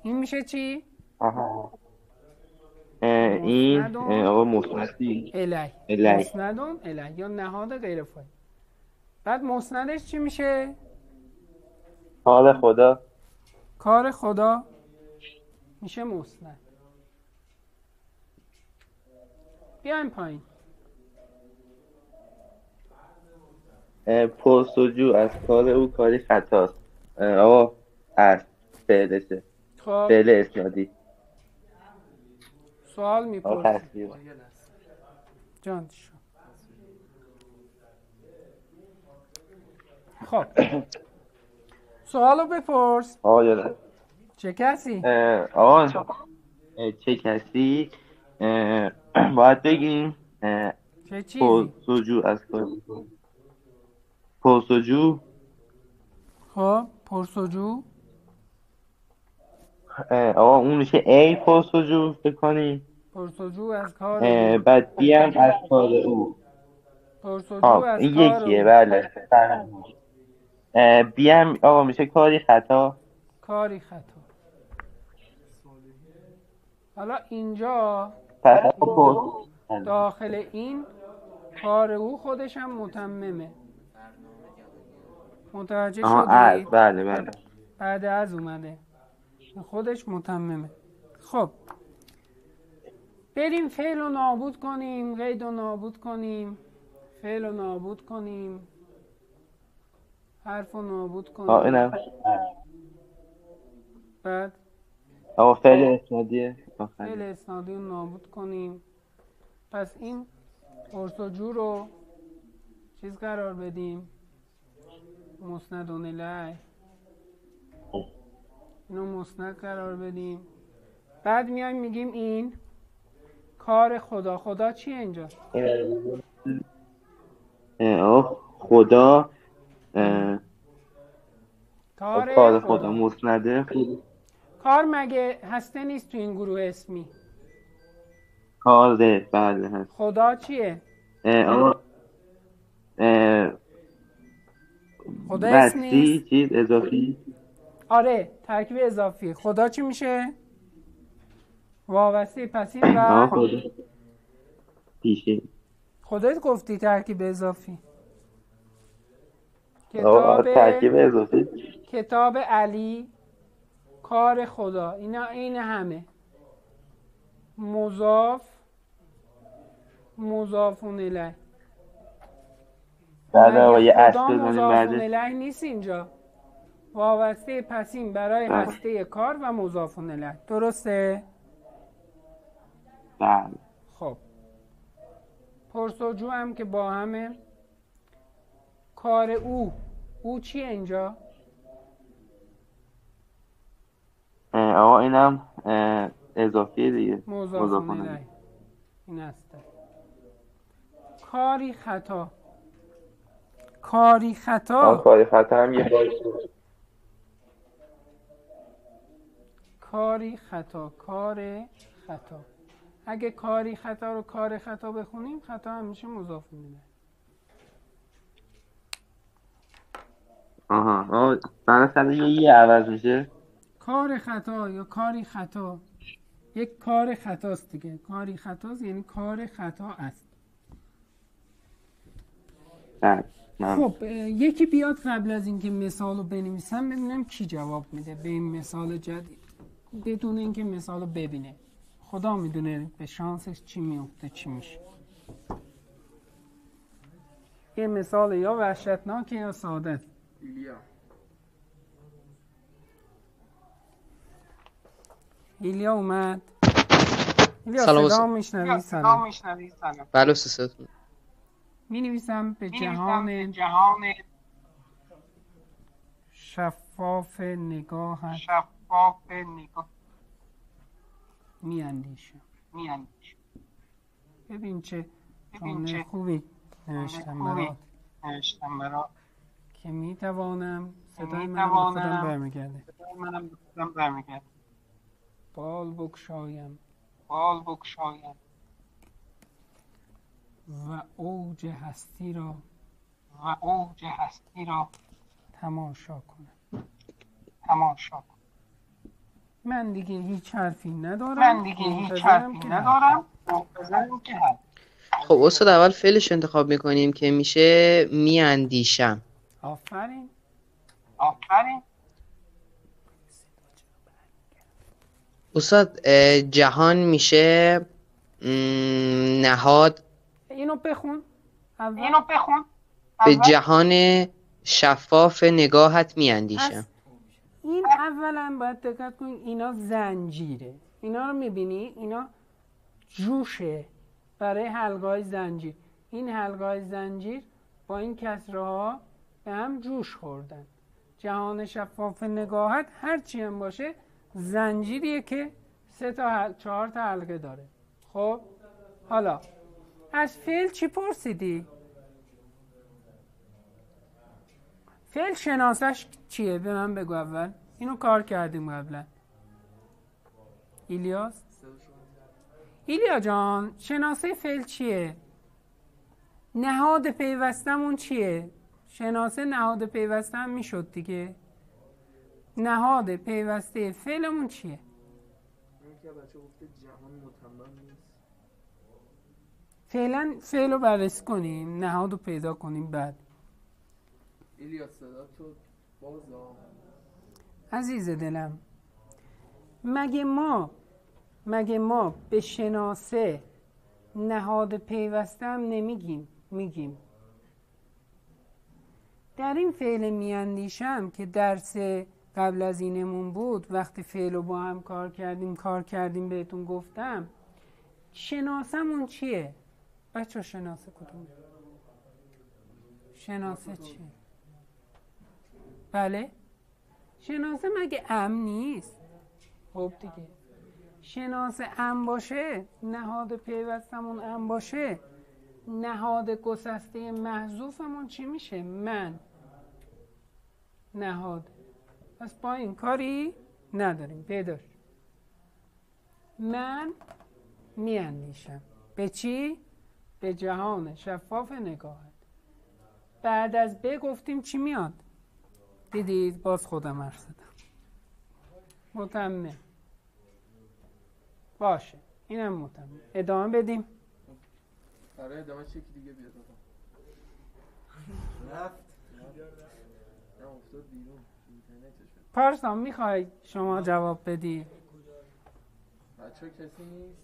این میشه چی؟ آها. این آقا مسندی الی. مسندون الی یا نهاد غیر فاعل بعد مسندش چی میشه؟ حال خدا. کار خدا. میشه مسند بیایم پایین. پرسجو از کار او کاری خطاست. آقا است فعلشه خب. فعل اسنادی. سوال لحظه جان. خب. سوالو بپرس. آقا چه کسی؟ آقا چه کسی؟ باید بگیم چه چیزی؟ از کار. پرسجو؟ خب پرسجو؟ آقا اون میشه ای پرسجو بکنی پرسجو از کار او. بعد بیم از کار او. پرسجو آه از این کار یکیه او. بله. اه، بیم آقا میشه کاری خطا؟ کاری خطا. حالا اینجا داخل این کار او خودش هم متممه. متوجه از شدی؟ بله بله. بعد از اومده. خودش متممه. خب. بریم فعل رو نابود کنیم قید رو نابود کنیم فعل رو نابود کنیم حرف رو نابود آه کنیم اینم. بعد؟ آقا فعل اسنادیه؟ فعل. اسنادی رو نابود کنیم. پس این پرسجو رو چیز قرار بدیم؟ مسند الی اینو مسند قرار بدیم. بعد میایم میگیم این کار خدا. خدا چیه اینجا؟ خدا اه، کار کار خدا خدا. مسنده. کار مگه هسته نیست تو این گروه اسمی؟ کاره بله هست. خدا چیه؟ اه، خدا اسم نیست. چیز اضافی. آره ترکیب اضافی. خدا چی میشه؟ وابسته پسین آه و خدا. پیشین خودت گفتی ترکیب اضافی. کتاب ترکیب اضافی. کتاب علی کار خدا. اینا این همه. مضاف مضافون الیه بعد آقا یه اصل الیه نیست اینجا؟ وابسته پسین برای بله. هسته کار و مضافون الیه درسته؟ بله. خب. پرسجو هم که با همه. کار او. او چیه اینجا؟ آقا اینم اه، اضافیه دیگه. مضاف مضاف. این است. کاری خطا. کاری خطا. کاری خطا هم یه بار کاری خطا کار خطا. اگه کاری خطا رو کار خطا بخونیم خطا هم میشه مضاف الیه آها سر یه یه عوض میشه. کار خطا یا کاری خطا. یک کار خطاست دیگه. کاری خطاست یعنی کار خطا است. بله. من خب یکی بیاد قبل از اینکه مثال رو بنویسم ببینم کی جواب میده به این مثال جدید. بدون اینکه مثال رو ببینه. خدا می‌دونه به شانسش چی میفته چی میشه. یه مثال یا وحشتناک یا ساده است. ایلیا. ایلیا اومد. ایلیا سلام صدا. میشنوی؟ سلام. بله. می نویسم به جهان شفاف نگاهت. شفاف نگاه. می اندیشم میاندیشم. ببین چه جمله خوبی نوشتم برات. که می توانم صدای منم خودم برمیگرده منم به خودم برمیگردم بال بکشایم. بال بگشایم و اوج هستی را و اوج هستی را تماشا کنم. تماشا کنم. من دیگه هیچ حرفی ندارم. من دیگه هیچ حرفی که ندارم. منتظرم که هست خب استاد اول فعلش انتخاب می‌کنیم که میشه میاندیشم. آفرین. آفرین. استاد جهان میشه نهاد اینو بخون. اول. اینو بخون. به اول. جهان شفاف نگاهت میاندیشم. این اولا باید دقت کنید اینا زنجیره. اینا رو می‌بینی؟ اینا جوشه برای حلقه های زنجیر. این حلقه های زنجیر با این کسره ها به هم جوش خوردن. جهان شفاف نگاهت هرچی هم باشه زنجیریه که سه تا حل... چهار تا حلقه داره. خب؟ حالا از فعل چی پرسیدی؟ فعل شناسش چیه؟ به من بگو اول اینو کار کردیم قبلا ایلیاس ایلیا جان شناسه فعل چیه؟ نهاد پیوستمون چیه؟ شناسه نهاد پیوستم می‌شد دیگه نهاد پیوسته فعلمون چیه؟ جهان فعلا فعل رو بررسی کنیم نهاد رو پیدا کنیم بعد. عزیز دلم مگه ما مگه ما به شناسه نهاد پیوسته هم نمیگیم؟ میگیم. در این فعل میاندیشم که درس قبل از اینمون بود وقتی فعل رو با هم کار کردیم کار کردیم بهتون گفتم شناسمون چیه؟ بچه شناسه کدوم؟ شناسه چیه؟ بله؟ شناسه مگه ام نیست خب دیگه شناسه ام باشه نهاد پیوستمون ام باشه نهاد گسسته محذوفمون چی میشه من نهاد پس با این کاری نداریم پیداش من میاندیشم به چی؟ به جهان شفاف نگاهت. بعد از ب گفتیم چی میاد؟ دیدید؟ باز خودم زدم. متمم باشه. اینم متمم ادامه بدیم. برای ادامه چکی دیگه بیاد؟ رفت. نه افتاد بیرون. اینترنتش شد پارسا می‌خوای شما جواب بدی؟ بچه کسی نیست؟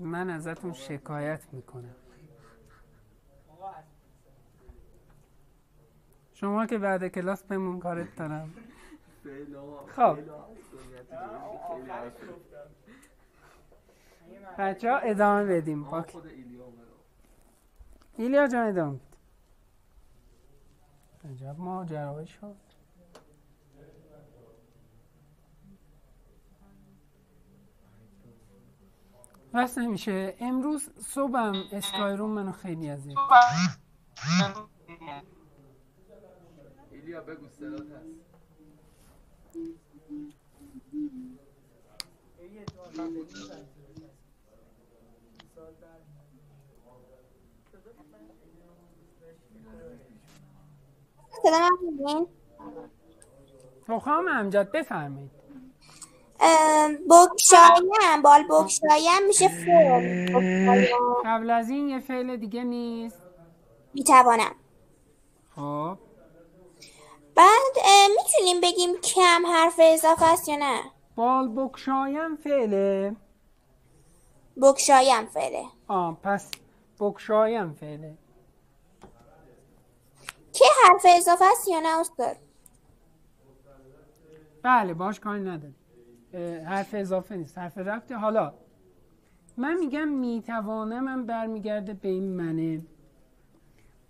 من ازتون شکایت می‌کنم. شما که بعد کلاس بمون کارت دارم. خب. بچه ها ادامه بدیم. ایلیا جان ادامه بده. عجب ماجرایی شد بس نمیشه امروز صبحم اسکایروم منو خیلی اذیت کرد. ایلیا بگو صدات هست؟ رخام امجد بفرمایید ام، بگشایم بال بگشایم میشه بگشایم. قبل از این یه فعل دیگه نیست. می‌توانم. خب. بعد می‌تونیم بگیم کم حرف اضافه است یا نه؟ بال بکشایم فعله. بگشایم فعله. آه پس بکشایم فعله. که حرف اضافه است یا نه استاد؟ بله باش کاری نداری حرف اضافه نیست. حرف رفته حالا من میگم می‌توانم من برمیگرده به این منه.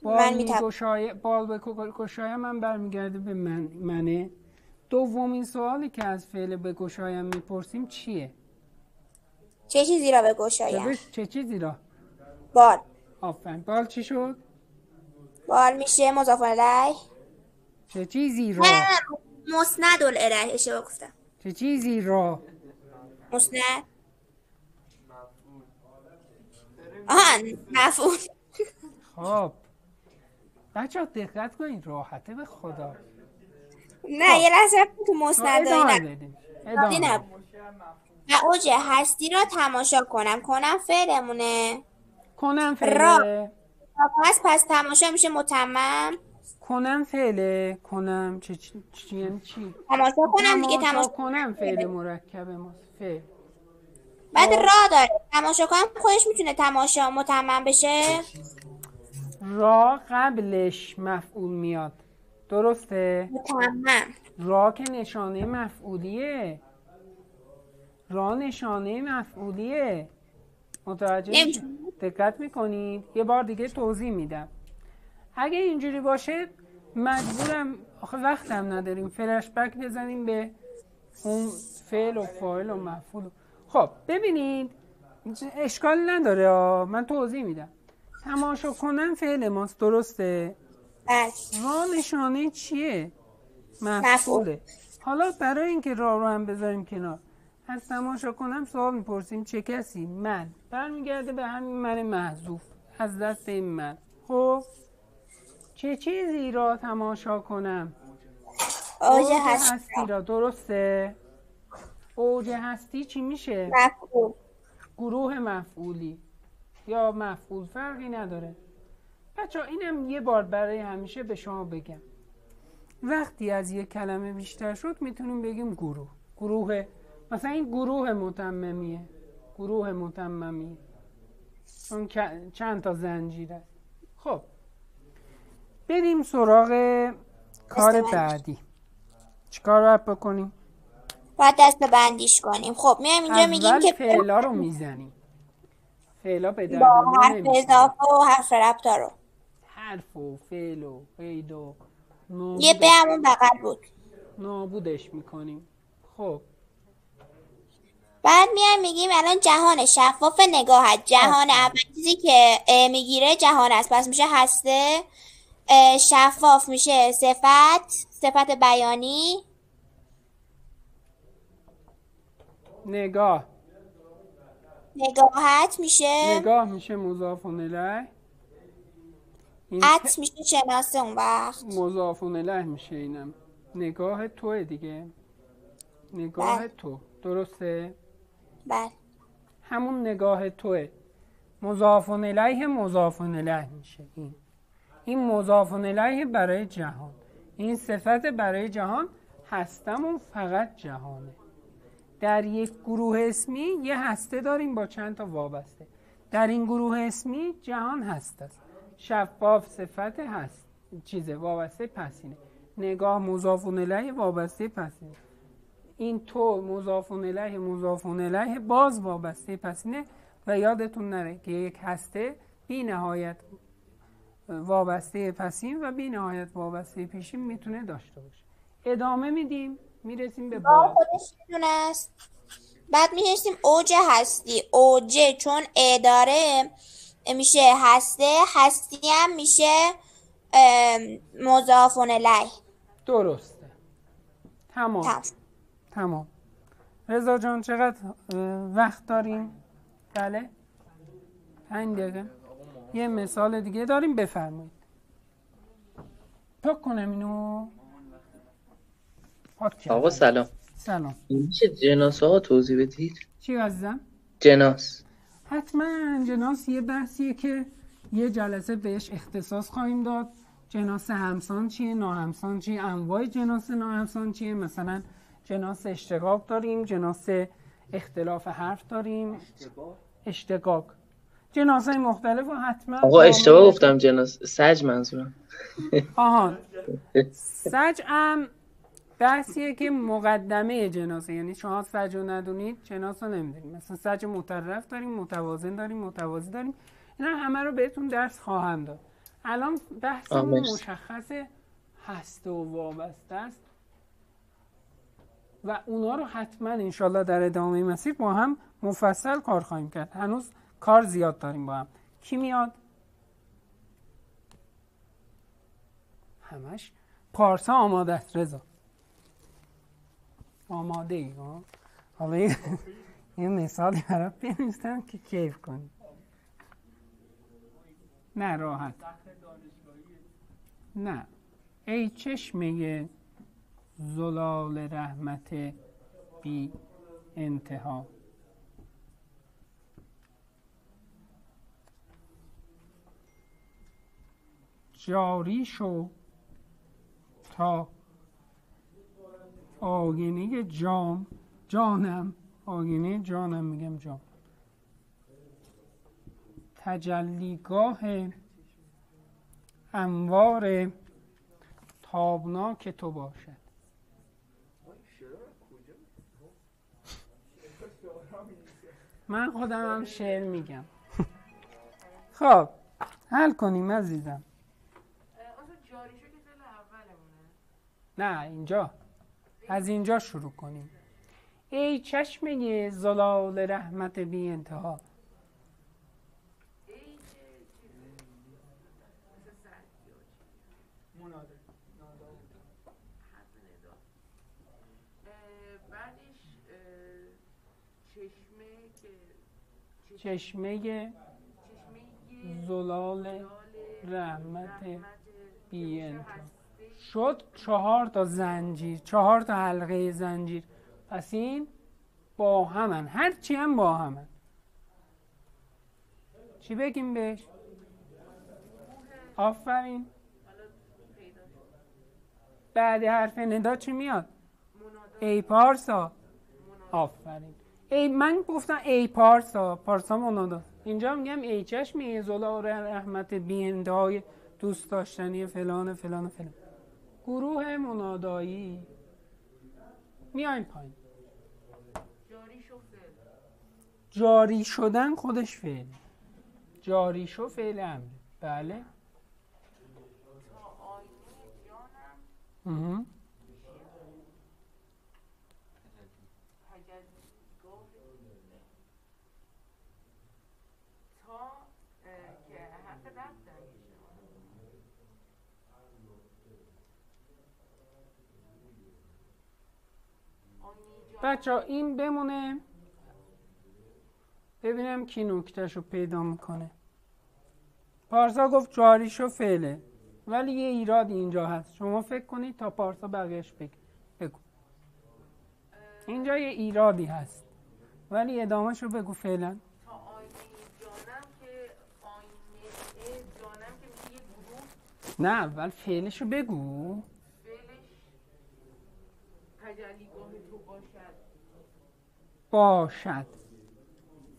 من بال. میگشای بال بگشایم من برمیگرده به من منه. دومین سوالی که از فعل بگشایم می‌پرسیم چیه؟ چه چیزی را بگشایم نوشت چه چیزی را؟ بال. آفرین. بال چی شد؟ بال میشه مضاف الیه. چه چیزی را؟ مسند الیه اشتباه گفتم. چه چیزی را؟ مسند. آها مفعول خب. بچه دقت کنید راحته به خدا. نه یه لحظه رفتیم تو مسند ادامه نه. و اوج هستی را تماشا کنم. کنم فعلمونه. کنم را. فعله پس پس تماشا میشه متمم. کنم فعله کنم چه چی, چی یعنی چی؟ تماشا کنم دیگه تماشا کنم فعل مرکب ما فعل. بعد را داره. تماشا کنم خودش می‌تونه تماشا متمم بشه. را قبلش مفعول میاد. درسته؟ متمم. را که نشانه مفعولیه. را نشانه مفعولیه. متوجه. دقت می‌کنید؟ یه بار دیگه توضیح میدم. اگه اینجوری باشه مجبورم آخه وقتم نداریم. فلش بک بزنیم به اون فعل و فاعل و مفعول. خب ببینید اشکال نداره. من توضیح میدم. تماشا کنم فعل ماست. درسته؟ بله. را نشانه چیه؟ مفعوله. حالا برای اینکه را رو هم بذاریم کنار از تماشا کنم سوال می‌پرسیم چه کسی؟ من. برمیگرده به همین من محذوف. از دست این من. خب؟ چه چیزی را تماشا کنم؟ اوج هستی هستی را. درسته؟ اوج هستی چی میشه؟ مفعول. گروه مفعولی. یا مفعول فرقی نداره. بچه اینم یه بار برای همیشه به شما بگم. وقتی از یه کلمه بیشتر شد می‌تونیم بگیم گروه. گروه مثلا این گروه متممیه. گروه متممیه. چون ک- چند تا زنجیره. خب بریم سراغ کار. بعدی. چیکار باید بکنیم؟ باید دست بندیش کنیم. خب میایم اینجا میگیم که فعلا رو می‌زنیم. فعلا به با حرف. اضافه و حرف ربطا رو. حرف و فعل و قید و یه به همون بغل بود. نابودش می‌کنیم. خب. بعد میایم میگیم الان جهان شفاف نگاهت. جهان اول چیزی که می‌گیره جهان است. پس میشه هسته شفاف میشه. صفت صفت بیانی. نگاه. نگاهت میشه. نگاه میشه مضاف الیه. ات میشه شناسه اون وقت. مضاف الیه میشه اینم. نگاه توه دیگه. نگاه بله. تو. درسته؟ بله. همون نگاه توه. مضاف الیه مضاف الیه میشه. این. این مضاف الیه برای جهان. این صفت برای جهان هستمون فقط جهانه. در یک گروه اسمی یه هسته داریم با چند تا وابسته. در این گروه اسمی جهان هست. است شفاف صفت هست. چیزه وابسته پسینه نگاه مضاف الیه وابسته پسینه این تو مضاف الیه مضاف الیه باز وابسته پسینه و یادتون نره که یک هسته بی نهایت وابسته پسین و بی نهایت وابسته پیشین می‌تونه داشته باشه. ادامه میدیم می‌رسیم به با با خودش می‌دونه است. بعد میشستیم اوج هستی. اوجه چون ا داره میشه هسته هستی هم میشه ام، مضاف الیه. درسته. تمام. تمام. تمام. رضا جان چقدر وقت داریم؟ بله. پنج دقیقه. یه مثال دیگه داریم بفرمایید. پاک کنم اینو. آقا سلام. سلام. میشه جناس ها توضیح بدید؟ چی عزیزم؟ جناس. حتما جناس یه بحثیه که یه جلسه بهش اختصاص خواهیم داد. جناس همسان چیه؟ ناهمسان چیه؟ انواع جناس ناهمسان چیه؟ مثلا جناس اشتقاق داریم جناس اختلاف حرف داریم. اشتقاق جناس های مختلف و حتما آقا اشتباه گفتم جناس سج منظورم. آها. سج هم بحثیه که مقدمه جناسه یعنی شما سج رو ندونید جناس رو نمی‌دونید. مثلا سج مترف داریم متوازن داریم متوازی داریم. اینا همه رو بهتون درس خواهم داد. الان بحثمون. مشخص هسته و وابسته است. و اونا رو حتما انشالله در ادامه مسیر با هم مفصل کار خواهیم کرد. هنوز کار زیاد داریم با هم. کی میاد؟ همش؟ پارسا آماده است رضا. آماده ای ها؟ حالا یه مثالی برات بنویسم که کیف کنی. نه راحت. نه. ای چشمه زلال رحمت بی انتها. جاری شو تا آینه جام جانم. آینه جانم میگم جام. تجلیگاه انوار تابناک تو باشد. من خودم هم شعر میگم. خب حل کنیم عزیزم آخه جاری شو که فعل اولمونه نه اینجا. از اینجا شروع کنیم. ای چشمه زلال رحمت بی انتها. چشمه زلال رحمت بی انتها. شد چهار تا زنجیر چهار تا حلقه زنجیر. پس این با همن. هر چی هم با همن. چی بگیم بهش؟ آفرین. بعد حرف ندا چی میاد؟ ای پارسا. آفرین. ای من گفتم ای پارسا. پارسا منادا. اینجا میگم ای چشمی زلال رحمت بی انتهای دوست داشتنی فلان فلان فلان. گروه منادایی. میایم پایین. جاری شدن خودش فعل جاری شو فعل امر بله تا آینه جانم مهم. تجلیگاه تا اه، که حرف رفت در میشه بچه این بمونه. ببینم کی نکتهش رو پیدا می‌کنه. پارسا گفت جاریشو فعله. ولی یه ایراد اینجا هست. شما فکر کنید تا پارسا بقیهش بگو. اینجا یه ایرادی هست. ولی ادامهش رو بگو فعلا. نه اول فعلش رو بگو. فعلش باشد باشد.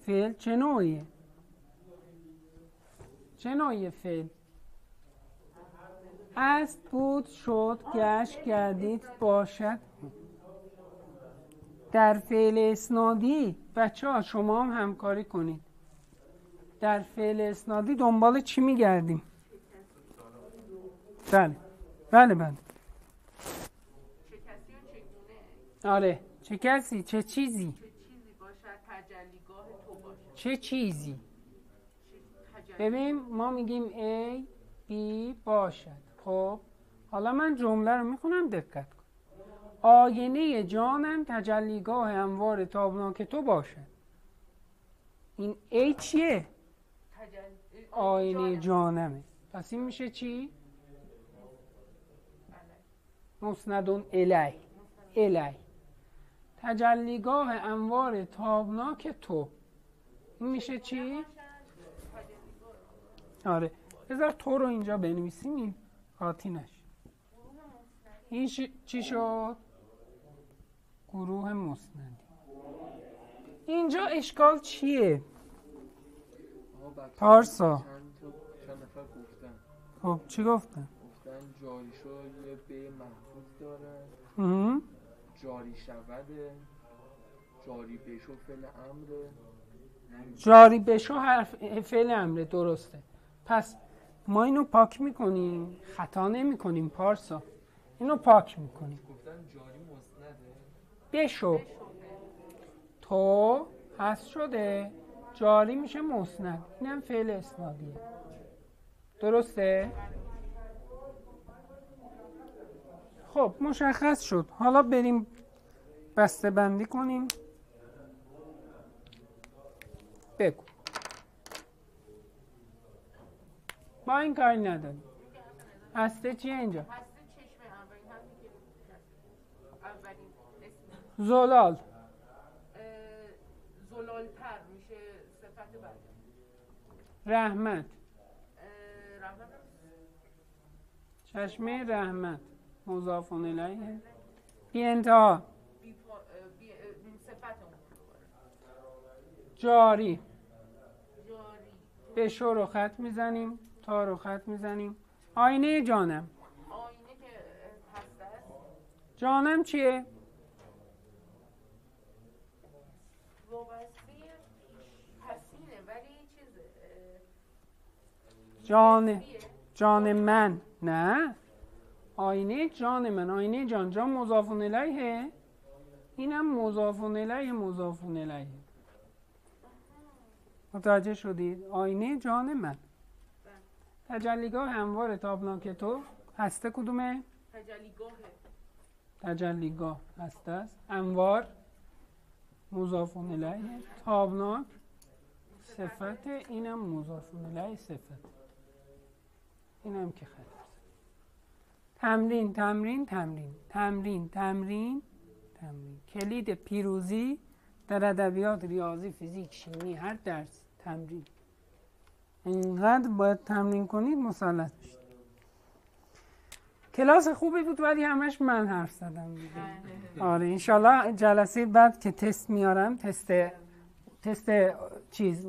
فعل چه نوعیه؟ چه نوعیه فعل؟ است بود شد گشت گردید باشد. در فعل اسنادی بچه ها شما هم همکاری کنید. در فعل اسنادی دنبال چی میگردیم؟ بله. بله بله. آره. چه کسی؟ چه چیزی چه چیزی باشد تجلیگاه تو باشد چه چیزی؟ ببین ما میگیم A B باشد. خب حالا من جمله رو می‌خونم دقت کن. آینه جانم تجلیگاه انوار تابناک تو باشد. این A چیه؟ آینه جانمه. پس این میشه چی؟ مسندون الی الی تجلیگاه انوار تابناک تو. این میشه چی؟ آره بذار تو رو اینجا بنویسیم این نشه این ش- چی شد؟ گروه مسندی اینجا اشکال چیه؟ پارسا. خب چی گفتن؟ گفتن جاری شو یه به محفوظ داره. جاری شوده جاری بشو فعل امره جاری بشو حرف فعل امره درسته. پس ما اینو پاک می‌کنیم خطا نمی‌کنیم پارسا. اینو پاک می‌کنیم. بشو. تو هست شده. جاری میشه مسند. اینم فعل اسنادیه درسته؟ خب مشخص شد. حالا بریم بسته بندی کنیم. بگو. با این کاری نداریم. هسته چیه اینجا؟ زلال. اه، زلالتر میشه صفت بعد رحمت. چشمه رحمت. مضاف الیه. بی انتها. جاری. به شو رو خط می‌زنیم تا رو خط می‌زنیم. آینه جانم. جانم چیه؟ جان جان من. نه. آینه جان من. آینه جان. جان مضاف الیه. اینم مضاف الیه مضاف الیه. متوجه شدید؟ آینه جان من. تجلیگاه انوار تابناک تو هسته کدومه؟ تجلیگاه. تجلیگاه هسته است. انوار مضاف الیه. تابناک صفت اینم مضاف الیه صفت. اینم که خط تمرین تمرین تمرین. تمرین تمرین تمرین. کلید پیروزی در ادبیات ریاضی فیزیک شیمی هر درس تمرین. اینقدر باید تمرین کنید مسلط بشید. کلاس خوبی بود ولی همش من حرف زدم دیگه. آره انشالله جلسه بعد که تست میارم تست تست چیز؟